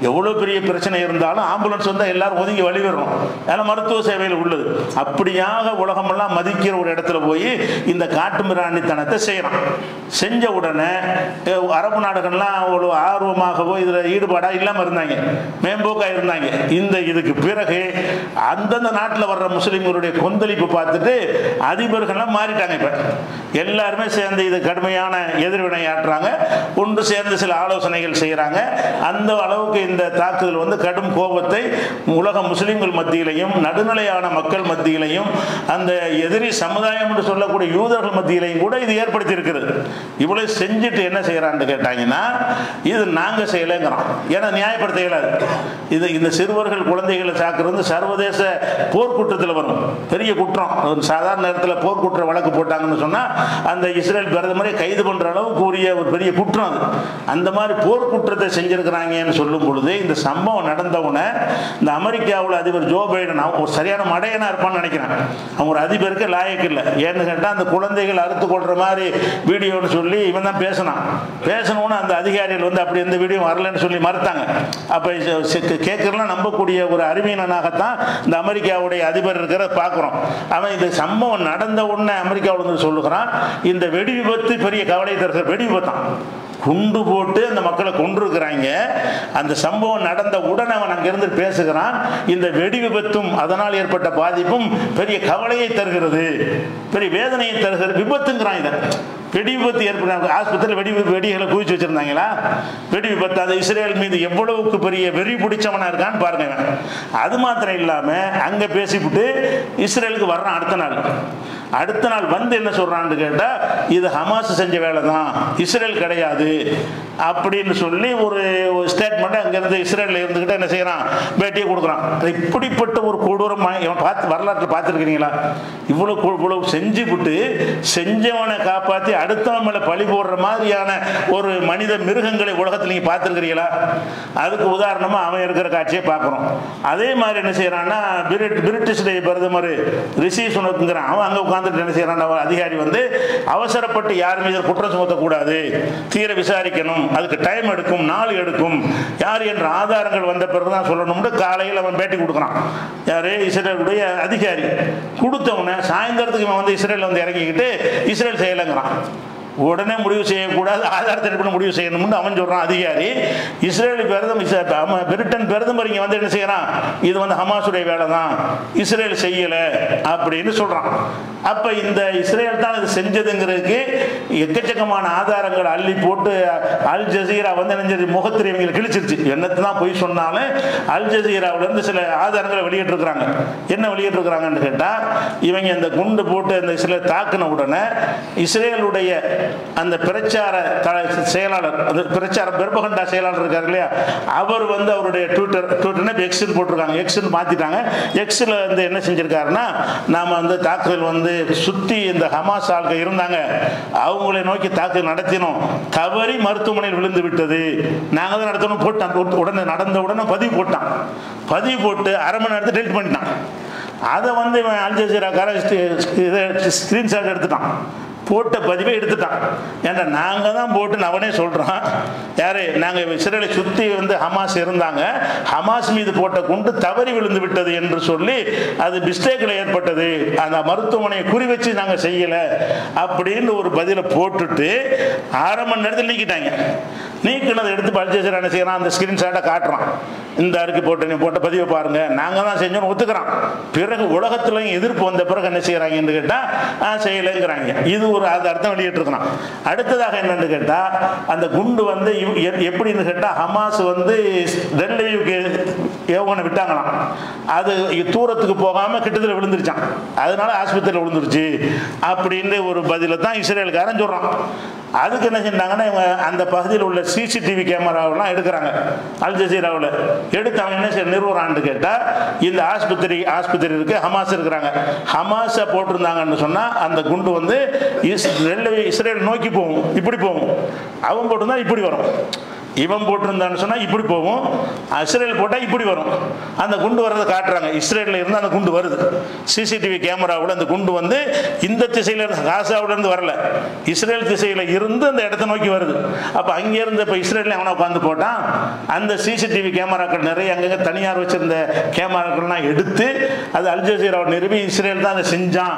எவ்வளோ பெரிய பிரச்சனை இருந்தாலும் ஆம்புலன்ஸ் வந்தால் எல்லாரும் ஒதுங்கி வழிபடுறோம். ஏன்னா மருத்துவ சேவையில் உள்ளது. அப்படியாக உலகமெல்லாம் மதிக்கிற ஒரு இடத்துல போய் இந்த காட்டு மிராண்டித்தனத்தை செய்யறான். செஞ்ச உடனே அரபு நாடுகள்லாம் ஒரு ஆர்வமாகவோ இதில் ஈடுபாடாக இல்லாமல் இருந்தாங்க. மேம்போக்காக இருந்தாங்க. இந்த இதுக்கு பிறகு அந்தந்த நாட்டில் வர்ற முஸ்லீம்களுடைய கொந்தளிப்பு பார்த்துட்டு அதிபர்கள்லாம் மாறிட்டாங்க இப்போ. எல்லாருமே சேர்ந்து இது கடுமையான எதிர்வினை ஆற்றுறாங்க ஒன்று சேர்ந்து சில ஆலோசனைகள் செய்கிறாங்க அந்த அளவுக்கு இந்த தாக்குதல் வந்து கடும் கோபத்தை உலக முஸ்லீம்கள் மத்தியிலையும் நடுநிலையான மக்கள் மத்தியிலையும் அந்த எதிரி சமுதாயம் என்று சொல்லக்கூடிய யூதர்கள் மத்தியிலையும் கூட இது ஏற்படுத்தி இருக்கிறது இவ்வளவு செஞ்சுட்டு என்ன செய்யறான்னு கேட்டாங்கன்னா இது நாங்க செய்யலைங்கிறோம் ஏன்னா நியாயப்படுத்த இயலாது இது இந்த சிறுவர்கள் குழந்தைகளை சாக்குறது சர்வதேச போர்க்குற்றத்தில் வரும். பெரிய குற்றம். ஒரு சாதாரண நேரத்தில் போர்க்குற்ற வழக்கு போட்டாங்கன்னு சொன்னா அந்த இஸ்ரேல் பிரதமரை கைது பண்ற அளவுக்கு உரிய ஒரு பெரிய குற்றம் அது. அந்த மாதிரி போர்க்குற்றத்தை செஞ்சிருக்கிறாங்கன்னு சொல்லும் பொழுது இந்த சம்பவம் நடந்தவுடனே இந்த அமெரிக்காவில் அதிபர் ஜோ பைடன் அவன் ஒரு சரியான மடையனா இருப்பான்னு நினைக்கிறேன். அவங்க ஒரு அதிபருக்கு லாயக்கு இல்லை. ஏன்னு கேட்டால் அந்த குழந்தைகள் அறுத்து கொள்ற மாதிரி வீடியோன்னு சொல்லி இவன் தான் பேசினான். பேசணும்னு அந்த அதிகாரிகள் வந்து அப்படி எந்த வீடியோ வரலன்னு சொல்லி மறுத்தாங்க. அப்போ கேட்கறலாம் நம்பக்கூடிய ஒரு அறிவியனாகத்தான் இந்த அமெரிக்காவுடைய அதிபர் இருக்கிற பார்க்குறோம் அவன் இந்த சம்பவம் நடந்த உடனே அமெரிக்காவில் வந்து சொல்லுகிறான் இந்த வெடி விபத்து பெரிய கவலை தருகிற வெடி விபத்தான். குண்டு போட்டு அந்த மக்களை கொண்டிருக்கிறாங்க அந்த சம்பவம் நடந்த உடனே அவன் அங்கிருந்து பேசுகிறான். இந்த வெடி விபத்தும் அதனால் ஏற்பட்ட பாதிப்பும் பெரிய கவலையை தருகிறது. பெரிய வேதனையை தருகிறது. விபத்துங்கிறான் இதை வெடி விபத்து ஏற்படுறாங்க. ஆஸ்பத்திரியில் வெடி வெடிகளை குவிச்சு வச்சிருந்தாங்களா? வெடி விபத்து. அது இஸ்ரேல் மீது எவ்வளவுக்கு பெரிய வெறி பிடிச்சவனா இருக்கான்னு பாருங்க அது மாத்திரம் இல்லாமல் அங்கே பேசிவிட்டு இஸ்ரேலுக்கு வர்றான் அடுத்த நாள். அடுத்த நாள் வந்து என்ன சொல்றான்னு கேட்டா இது ஹமாஸ் செஞ்ச வேலை தான் இஸ்ரேல் கிடையாது அப்படின்னு சொல்லி ஒரு ஸ்டேட்மெண்ட் அங்கிருந்து இஸ்ரேலில் இருந்துகிட்டு என்ன செய்யறான்? பேட்டியை கொடுக்குறான். அது இப்படிப்பட்ட ஒரு கொடூரம் இவன் பார்த்து வரலாற்றில் பார்த்துருக்கிறீங்களா இவ்வளவு கு- இவ்வளவு செஞ்சு விட்டு செஞ்சவனை காப்பாற்றி அடுத்தவன் மேல பழி போடுற மாதிரியான ஒரு மனித மிருகங்களை உலகத்தில் நீங்க பார்த்துருக்கிறீங்களா? அதுக்கு உதாரணமா அவன் இருக்கிற காட்சியை பார்க்குறோம். அதே மாதிரி என்ன செய்யறான்னா பிரிட்டிஷ் பிரதமர் ரிஷி சுனக்குங்கிறான். அவன் அங்கே உட்காந்து உட்காந்துட்டு என்ன செய்யறான்? அதிகாரி வந்து அவசரப்பட்டு யார் மீது குற்றம் சுமத்தக்கூடாது தீர விசாரிக்கணும் அதுக்கு டைம் எடுக்கும் நாள் எடுக்கும் யார் என்ற ஆதாரங்கள் வந்த பிறகு தான் சொல்லணும்னு காலையில் அவன் பேட்டி கொடுக்குறான். யாரு? இஸ்ரேலுடைய அதிகாரி. கொடுத்தவன சாயந்தரத்துக்கு இவன் வந்து இஸ்ரேல் வந்து இறங்கிக்கிட்டு இஸ்ரேல் செய்யலைங்கிறான். உடனே முடிவு செய்யக்கூடாது ஆதாரத்தை எடுக்கணும் முடிவு செய்யணும்னு அவன் சொல்றான் அதிகாரி. இஸ்ரேலி பிரதம பிரிட்டன் பிரதமர் இங்க வந்து என்ன செய்யறான்? இது வந்து ஹமாஸுடைய வேலை தான் இஸ்ரேல் செய்யல அப்படின்னு சொல்றான். அப்ப இந்த இஸ்ரேல் தான் இது செஞ்சதுங்கிறதுக்கு எக்கச்சக்கமான ஆதாரங்கள் அள்ளி போட்டு அல் ஜசீரா வந்து என்ன முகத்திரி முகத்திரை இவங்களை கிழிச்சிருச்சு. என்னத்தான் பொய் சொன்னாலும் அல் ஜசீராவுல இருந்து சில ஆதாரங்களை வெளியிட்டிருக்கிறாங்க. என்ன வெளியிட்டிருக்கிறாங்கன்னு கேட்டா இவங்க இந்த குண்டு போட்டு இந்த இஸ்ரேல் தாக்குன உடனே இஸ்ரேலுடைய அந்த பிரச்சார செயலாளர் அது பிரச்சார பெர்பகண்டா செயலாளர் இருக்கார் இல்லையா? அவர் வந்து அவருடைய ட்விட்டர் ட்விட்டர்னா எக்ஸ்னு போட்டிருக்காங்க. எக்ஸ்னு மாற்றிட்டாங்க எக்ஸில் வந்து என்ன செஞ்சுருக்காருன்னா நாம் வந்து தாக்குதல் வந்து சுற்றி இந்த ஹமாஸ் ஆள்கள் இருந்தாங்க. அவங்களை நோக்கி தாக்குதல் நடத்தினோம். தவறி மருத்துவமனையில் விழுந்து விட்டது. நாங்கள் தான் நடத்தணும் போட்டான் உடனே நடந்த உடனே பதிவு போட்டான். பதிவு போட்டு அரை மணி நேரத்தை டெலிட் பண்ணிட்டான். அதை வந்து இவன் அல் ஜசீராக்கார இதை ஸ்க்ரீன்ஷாட் எடுத்துட்டான். போட்ட பதிவை எடுத்துட்டான். ஏன்டா நாங்கள் தான் போட்டுன்னு அவனே சொல்கிறான் யாரு நாங்கள் இஸ்ரேலை சுற்றி வந்து ஹமாஸ் இருந்தாங்க. ஹமாஸ் மீது போட்ட குண்டு தவறி விழுந்து விட்டது என்று சொல்லி அது மிஸ்டேக்கில் ஏற்பட்டது. அந்த மருத்துவமனையை குறி வச்சு நாங்கள் செய்யலை அப்படின்னு ஒரு பதிலை போட்டுட்டு அரை மணி நேரத்தில் நீக்கிட்டாங்க. நீக்கினதை எடுத்து பல்ஜேசர் என்ன செய்யறான்? அந்த ஸ்கிரீன்ஷாட்டை காட்டுறான். இந்த அருக்கு போட்டு நீ போட்ட பதிவை பாருங்க. நாங்கள் தான் செஞ்சோன்னு ஒத்துக்கிறான். பிறகு உலகத்துலையும் எதிர்ப்பு வந்த பிறகு என்ன செய்கிறாங்கன்னு கேட்டால் செய்யலைங்கிறாங்க. இது ஒரு அது அர்த்தம் வெளியிட்டிருக்கிறான் அடுத்ததாக என்னன்னு கேட்டால் அந்த குண்டு வந்து எ- எப்படின்னு கேட்டால் ஹமாஸ் வந்து டெல்லிவுக்கு ஏவுகணை விட்டாங்களாம். அது தூரத்துக்கு போகாமல் கிட்டத்தில் விழுந்துருச்சான் அதனால ஆஸ்பத்திரியில் விழுந்துருச்சு. அப்படின்னு ஒரு பதிலை தான் இஸ்ரேலுக்காரன் சொல்கிறான் அதுக்கு என்ன செஞ்சாங்கன்னா இவங்க அந்த பகுதியில் உள்ள சிசிடிவி கேமராவெல்லாம் எடுக்கிறாங்க. அல் ஜசீராவில். எடுத்து அவங்க என்ன செய்ய நிறுவனான்னு கேட்டால் இந்த ஆஸ்பத்திரி ஆஸ்பத்திரி இருக்கு ஹமாஸ் இருக்கிறாங்க. ஹமாஸை போட்டிருந்தாங்கன்னு சொன்னால் அந்த குண்டு வந்து இஸ் ரெல்லவே இஸ்ரேல் நோக்கி போகும் இப்படி போகும். அவன் போட்டிருந்தா இப்படி வரும். இவன் போட்டிருந்தான்னு சொன்னால் இப்படி போகும். இஸ்ரேல் போட்டால் இப்படி வரும். அந்த குண்டு வர்றதை காட்டுறாங்க. இஸ்ரேலில் இருந்து அந்த குண்டு வருது. சிசிடிவி கேமராவில் அந்த குண்டு வந்து இந்த திசையில் இருந்து காசாவிலேருந்து வரல. இஸ்ரேல் திசையில் இருந்து அந்த இடத்த நோக்கி வருது. அப்போ அங்கேருந்து இப்போ இஸ்ரேலில் அவனை உட்காந்து போட்டான். அந்த சிசிடிவி கேமராக்கள் நிறைய அங்கங்கே தனியார் வச்சுருந்த கேமராக்கள்லாம் எடுத்து அது அல் ஜசீராவை நிரூபி இஸ்ரேல் தான் அதை செஞ்சான்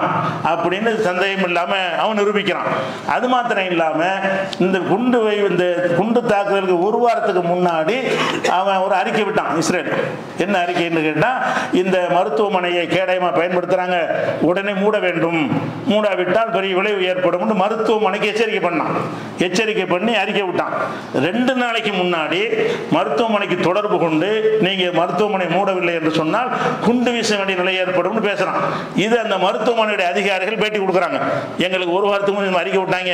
அப்படின்னு சந்தேகம் இல்லாமல் அவன் நிரூபிக்கிறான். அது மாத்திரம் இல்லாமல் இந்த குண்டு வை இந்த குண்டு தாக்குதலுக்கு ஒரு வாரத்துக்கு முன்னாடி அவன் ஒரு அறிக்கை விட்டான் இஸ்ரேல். என்ன அறிக்கைன்னு கேட்டால் இந்த மருத்துவமனையை கேடயமாக பயன்படுத்துகிறாங்க உடனே மூட வேண்டும். மூடாவிட்டால் பெரிய விளைவு ஏற்படும் மருத்துவமனைக்கு எச்சரிக்கை பண்ணான். எச்சரிக்கை பண்ணி அறிக்கை விட்டான். ரெண்டு நாளைக்கு முன்னாடி மருத்துவமனைக்கு தொடர்பு கொண்டு நீங்கள் மருத்துவமனை மூடவில்லை என்று சொன்னால் குண்டு வீச வேண்டிய நிலை ஏற்படும் பேசுகிறான் இது அந்த மருத்துவமனையுடைய அதிகாரிகள் பேட்டி கொடுக்குறாங்க. எங்களுக்கு ஒரு வாரத்துக்கு முன்னாடி அறிக்கை விட்டாங்க.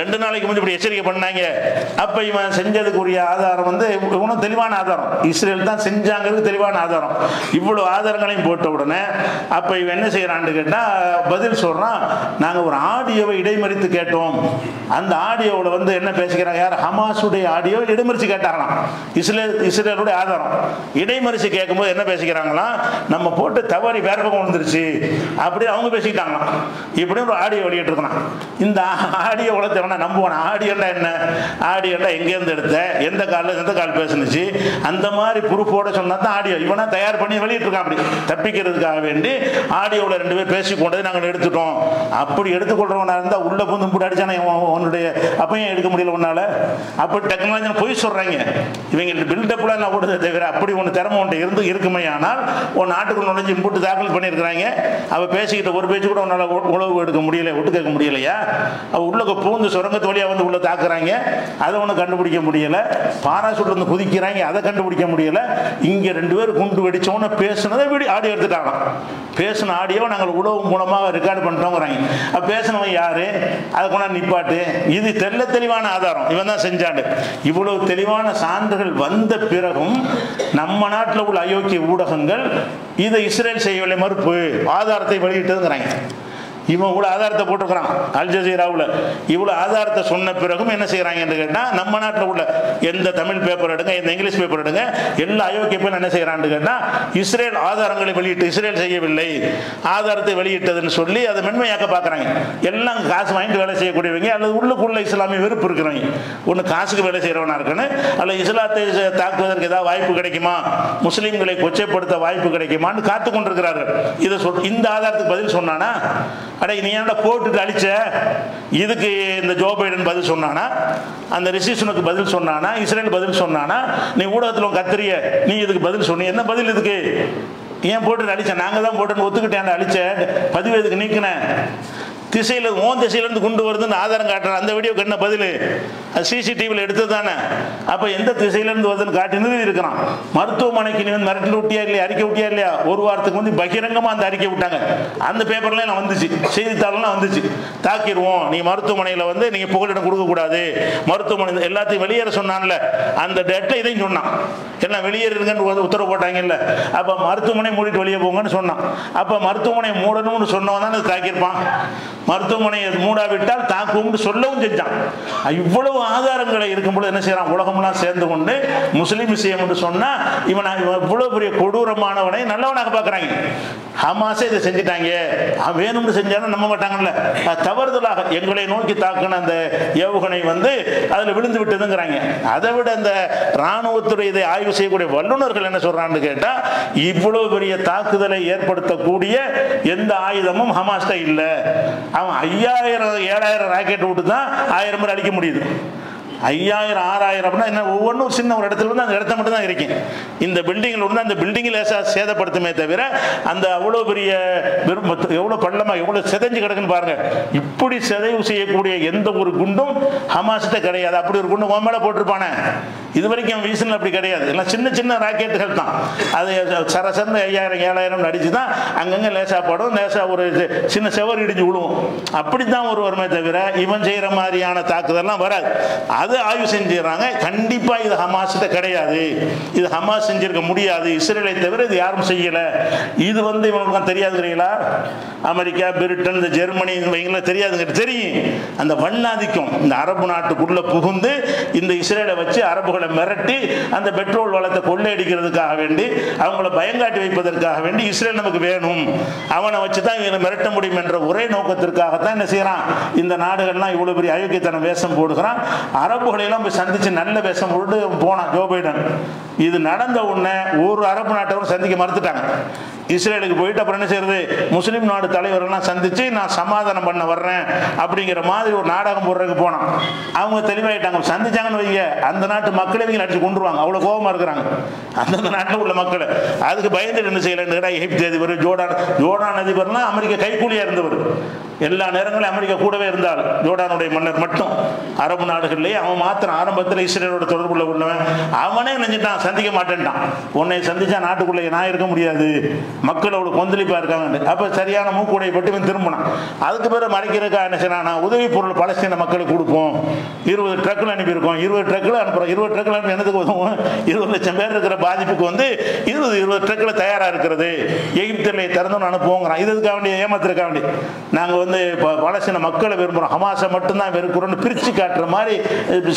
ரெண்டு நாளைக்கு முன்னாடி இப்படி எச்சரிக்கை பண்ணாங்க. அப்போ இவன் செஞ்சதுக்குரிய ஆதாரம் வந்து இவனும் தெளிவான ஆதாரம். இஸ்ரேல் தான் செஞ்சாங்கிறது தெளிவான ஆதாரம். இவ்வளவு ஆதாரங்களையும் போட்ட உடனே அப்போ இவன் என்ன செய்யறான்னு கேட்டால் பதில் சொல்றான் நாங்கள் ஒரு ஆடியோவை இடைமறித்து கேட்டோம். அந்த ஆடியோவில் வந்து என்ன பேசிக்கிறாங்க யார்? ஹமாஸுடைய ஆடியோ இடைமறித்து கேட்டாங்களாம். இஸ்ரேல் இஸ்ரேலுடைய ஆதாரம். இடைமறித்து கேட்கும்போது என்ன பேசிக்கிறாங்களாம் நம்ம போட்டு தவறி வேற பக்கம் வந்துருச்சு அப்படி அவங்க பேசிக்கிட்டாங்களாம். இப்படி ஒரு ஆடியோ வெளியிட்டிருக்கிறான். இந்த ஆடியோ உலகத்தை நம்புவான்? ஆடியோண்டா என்ன? ஆடியோண்டா எங்கேருந்து எடுத்தேன்? எந்த காலில் எந்த கால் பேசுனுச்சு? அந்த மாதிரி ப்ரூஃபோட சொன்னா தான் ஆடியோ. இவனா தயார் பண்ணி வெளியிட்டிருக்கான் அப்படி. தப்பிக்கிறதுக்காக வேண்டி ஆடியோவில் ரெண்டு பேர் பேசி கொண்டது நாங்கள் எடுத்துட்டோம். அப்படி எடுத்துக்கொள்றவனா இருந்தால் உள்ள புந்து இப்படி அடிச்சானே உன்னுடைய அப்பையும் எடுக்க முடியல உன்னால. அப்படி டெக்னாலஜி பொய் சொல்றாங்க. இவங்க பில்டப்லாம் நான் ஓடுதே தவிர அப்படி ஒன்று திறமை ஒன்று இருந்து இருக்குமே ஆனால் உன் நாட்டுக்குள்ள நுழைஞ்சு போட்டு தாக்கல் பண்ணியிருக்கிறாங்க. அவ பேசிக்கிட்ட ஒரு பேச்சு கூட உன்னால உழவு எடுக்க முடியல ஒட்டு கேட்க முடியலையா? அவள் உள்ள பூந்து சுரங்க தோழியாக வந்து உள்ள தாக்குறாங்க. அதை ஒன்றும் கண்டுபிடிக்க முடியல. பாராசூட்ல இருந்து குதிக்கிறாங்க அதை கண்டுபிடிக்க முடியல. இங்க ரெண்டு பேர் குண்டு வெடிச்சோன்னு பேசுனதை வீடியோ ஆடியோ எடுத்துட்டாங்க பேசின ஆடியோ நாங்கள் உழவு மூலமாக ரெக்கார்டு பண்ணுறோங்கிறாங்க அப்போ பேசினவன் யாரு? அதை கொண்டாந்து நிப்பாட்டு. இது தெல்ல தெளிவான ஆதாரம். இவன் தான் செஞ்சாண்டு. இவ்வளவு தெளிவான சான்றுகள் வந்த பிறகும் நம்ம நாட்டில் உள்ள அயோக்கிய ஊடகங்கள் இதை இஸ்ரேல் செய்யவில்லை மறுப்பு ஆதாரத்தை வெளியிட்டதுங்கிறாங்க. இவன் இவ்வளோ ஆதாரத்தை போட்டிருக்கிறான். அல் ஜசீராவில். இவ்வளோ ஆதாரத்தை சொன்ன பிறகும் என்ன செய்கிறாங்கன்னு கேட்டால் நம்ம நாட்டில் உள்ள எந்த தமிழ் பேப்பர் எடுங்க எந்த இங்கிலீஷ் பேப்பர் எடுங்க எல்லா அயோக்கிய பேரும் என்ன செய்கிறான்னு கேட்டால் இஸ்ரேல் ஆதாரங்களை வெளியிட்டு இஸ்ரேல் செய்யவில்லை. ஆதாரத்தை வெளியிட்டதுன்னு சொல்லி அதை மென்மையாக்க பார்க்குறாங்க எல்லாம் காசு வாங்கிட்டு வேலை செய்யக்கூடியவங்க அல்லது உள்ளுக்குள்ள இஸ்லாமிய வெறுப்பு இருக்கிறவங்க. ஒன்று காசுக்கு வேலை செய்கிறவனா இருக்கணும் அல்ல இஸ்லாத்தை தாக்குவதற்கு ஏதாவது வாய்ப்பு கிடைக்குமா? முஸ்லீம்களை கொச்சைப்படுத்த வாய்ப்பு கிடைக்குமான்னு காத்து கொண்டிருக்கிறார்கள் இதை சொல் இந்த ஆதாரத்துக்கு பதில் சொன்னானா அடே நீ என்ன போட்டுட்டு அழிச்ச? இதுக்கு இந்த ஜோ பைடன் பதில் சொன்னானா? அந்த ரிசிஷனுக்கு பதில் சொன்னானா? இஸ்ரேல் பதில் சொன்னானா? நீ ஊடகத்தில் கத்திரிய நீ இதுக்கு பதில் சொன்னி என்ன பதில் இதுக்கு? ஏன் போட்டு அழிச்ச? நாங்கள் தான் போட்டுன்னு ஒத்துக்கிட்டேன் அழிச்ச. பதிவு எதுக்கு நீக்கினேன் திசையில் ஓன் திசையிலேருந்து கொண்டு வருதுன்னு ஆதாரம் காட்டுறேன் அந்த வீடியோ கண்ண பதில். அது சிசிடிவியில் எடுத்தது தானே. அப்போ எந்த திசையிலேருந்து வருதுன்னு காட்டினது இருக்கிறான் மருத்துவமனைக்கு நீ வந்து மிரட்டல் விட்டியா இல்லையா அறிக்கை விட்டியா இல்லையா? ஒரு வாரத்துக்கு வந்து பகிரங்கமாக அந்த அறிக்கை விட்டாங்க. அந்த பேப்பர்லாம் நான் வந்துச்சு. செய்தித்தாளெல்லாம் வந்துச்சு. தாக்கிடுவோம். நீ மருத்துவமனையில் வந்து நீங்கள் புகலிடம் கொடுக்கக்கூடாது மருத்துவமனை எல்லாத்தையும் வெளியேற சொன்னான்ல. அந்த டேட்டில் இதையும் சொன்னான். எல்லாம் வெளியேறுங்கன்னு உத்தரவு போட்டாங்கல்ல. அப்போ மருத்துவமனை மூடிட்டு வெளியே போங்கன்னு சொன்னான். அப்போ மருத்துவமனை மூடணும்னு சொன்னவன் தான் தாக்கியிருப்பான். மருத்துவமனையை மூடாவிட்டால் தாக்கும்னு சொல்லவும் செஞ்சான். இவ்வளவு ஆதாரங்களை இருக்கும்போது என்ன செய்யறான்? உலகமெல்லாம் சேர்ந்து கொண்டு முஸ்லீம் விஷயம் என்று சொன்னா இவன் இவன் இவ்வளவு பெரிய கொடூரமானவனை நல்லவனாக பார்க்குறாங்க. ஹமாஸே இதை செஞ்சுட்டாங்க. வேணும்னு செஞ்சாலும் நம்ப மாட்டாங்கல்ல. தவறுதலாக எங்களை நோக்கி தாக்கின அந்த ஏவுகணை வந்து அதில் விழுந்து விட்டதுங்கிறாங்க. அதை விட அந்த இராணுவத்துடைய இதை ஆய்வு செய்யக்கூடிய வல்லுநர்கள் என்ன சொல்றான்னு கேட்டா இவ்வளவு பெரிய தாக்குதலை ஏற்படுத்தக்கூடிய எந்த ஆயுதமும் ஹமாஸ்ட இல்லை. அவன் ஐயாயிரம் ஏழாயிரம் ராக்கெட் விட்டு தான் ஆயிரம் பேர் அடிக்க முடியுது. ஐயாயிரம் ஆறாயிரம் அப்படின்னா என்ன ஒவ்வொன்றும் சின்ன ஒரு இடத்துல இருந்து அந்த இடத்த மட்டும் தான் இருக்கும் இந்த பில்டிங்கில் வந்து அந்த பில்டிங்கில் லேசாக சேதப்படுத்துமே தவிர அந்த அவ்வளோ பெரிய எவ்வளோ பள்ளமாக எவ்வளோ சிதைஞ்சு கிடக்குன்னு பாருங்க. இப்படி சிதைவு செய்யக்கூடிய எந்த ஒரு குண்டும் ஹமாஸ்கிட்ட கிடையாது. அப்படி ஒரு குண்டு உன் மேலே போட்டிருப்பானே. இது வரைக்கும் அவன் அப்படி கிடையாது. எல்லாம் சின்ன சின்ன ராக்கெட்டுகள் தான். அது சரசரன்னு ஐயாயிரம் ஏழாயிரம் அடிச்சு தான் அங்கங்கே லேசாக படும். லேசாக ஒரு சின்ன செவர் இடிஞ்சு விழுவும். அப்படி தான் ஒரு வருமே தவிர இவன் செய்கிற மாதிரியான தாக்குதல்லாம் வராது. அது ஆய்வு செஞ்சிடறாங்க. கண்டிப்பாக இது ஹமாஸ்கிட்ட கிடையாது. இது ஹமாஸ் செஞ்சிருக்க முடியாது. இஸ்ரேலை தவிர இது யாரும் செய்யலை. இது வந்து இவனுக்கு தெரியாதுங்கிறீங்களா அமெரிக்கா பிரிட்டன் இந்த ஜெர்மனி இவங்களாம் தெரியாதுங்கிறது தெரியும். அந்த வண்ணாதிக்கம் இந்த அரபு நாட்டுக்குள்ளே புகுந்து இந்த இஸ்ரேலை வச்சு அரபுகள் மிரட்டி அந்த பெட்ரோல் வளத்தை கொள்ளையடிக்கிறதுக்காக வேண்டி அவங்கள பயங்காட்டி வைப்பதற்காக வேண்டி இஸ்ரேல் நமக்கு வேணும். அவனை வச்சு தான் இவனை மிரட்ட முடியும் என்ற ஒரே நோக்கத்திற்காகத்தான் என்ன செய்யறான்? இந்த நாடுகள்லாம் இவ்வளவு பெரிய அயோக்கியத்தனம் வேஷம் போடுகிறான். அரபுகளையெல்லாம் போய் சந்திச்சு நல்ல வேஷம் போட்டு போனான் ஜோ பைடன். இது நடந்த உடனே ஒரு அரபு நாட்டவரும் சந்திக்க மறுத்துட்டாங்க. இஸ்ரேலுக்கு போயிட்டு அப்புறம் என்ன செய்யறது? முஸ்லீம் நாடு தலைவரெல்லாம் சந்திச்சு நான் சமாதானம் பண்ண வர்றேன் அப்படிங்கிற மாதிரி ஒரு நாடகம் போடுறதுக்கு போனான். அவங்க தெளிவாயிட்டாங்க. சந்திச்சாங்கன்னு வைங்க. அந்த நாட்டு மக்கள் இவங்க அடிச்சு கொண்டுருவாங்க. அவ்வளோ கோபமாக இருக்கிறாங்க. அந்தந்த நாட்டில் உள்ள மக்களை. அதுக்கு பயந்துட்டு என்ன செய்யலைன்னு கேட்டா எகிப்து அதிபர் ஜோர்டான் ஜோர்டான் அதிபர்லாம் அமெரிக்கா கைக்கூலியாக இருந்தவர். எல்லா நேரங்களும் அமெரிக்கா கூடவே இருந்தால் ஜோர்டானுடைய மன்னர் மட்டும் அரபு நாடுகள்லேயே அவன் மாத்திரம் ஆரம்பத்தில் இஸ்ரேலோட தொடர்புள்ள உள்ளவன். அவனே நினைச்சிட்டான் சந்திக்க மாட்டேன்ட்டான். உன்னை சந்திச்சா நாட்டுக்குள்ளே நான் இருக்க முடியாது. மக்கள் அவ்வளோ கொந்தளிப்பா இருக்காங்க அப்போ சரியான மூக்குடை பட்டு இவன் திரும்பினான். அதுக்கு பிறகு மறைக்கிறதுக்காக என்ன செய்யணும் நான் உதவி பொருள் பலஸ்தீன மக்களுக்கு கொடுப்போம். இருபது ட்ரக்கில் அனுப்பியிருக்கோம். இருபது ட்ரக்கில் அனுப்புறோம். இருபது ட்ரக்கில் அனுப்பி என்னதுக்கு உதவும் இருபது லட்சம் பேர் இருக்கிற பாதிப்புக்கு வந்து இருபது இருபது ட்ரக்கில் தயாராக இருக்கிறது. எகிப்தில் திறந்து அனுப்புவோங்கிறான். இதுக்காக வேண்டிய ஏமாத்திருக்க வேண்டிய நாங்கள் வந்து இப்போ பலஸ்தீன மக்களை விரும்புகிறோம் ஹமாஸை மட்டும்தான் வெறுக்கிறோம்னு பிரித்து காட்டுற மாதிரி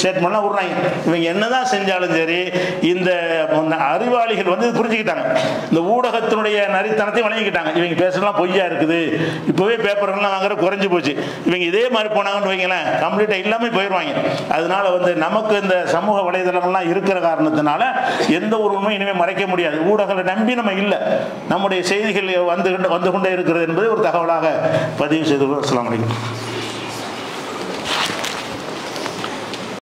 ஸ்டேட்மெண்ட்லாம் விடுறாங்க. இவங்க என்னதான் செஞ்சாலும் சரி இந்த அறிவாளிகள் வந்து புரிஞ்சுக்கிட்டாங்க. இந்த ஊடகத்தினுடைய நரித்தனத்தை வழங்கிக்கிட்டாங்க. இவங்க பேசலாம் பொய்யா இருக்குது. இப்போவே பேப்பர்கள்லாம் வாங்குற குறைஞ்சி போச்சு. இவங்க இதே மாதிரி போனாங்கன்னு வைங்களேன் கம்ப்ளீட்டாக இல்லாமல் போயிடுவாங்க அதனால வந்து நமக்கு இந்த சமூக வலைதளங்கள்லாம் இருக்கிற காரணத்தினால எந்த ஒரு உண்மையும் இனிமேல் மறைக்க முடியாது. ஊடகங்களை நம்பி நம்ம இல்லை. நம்முடைய செய்திகள் வந்து வந்து கொண்டே இருக்கிறது என்பது ஒரு தகவலாக பதிவு செய்து அஸ்ஸலாமு அலைக்கும்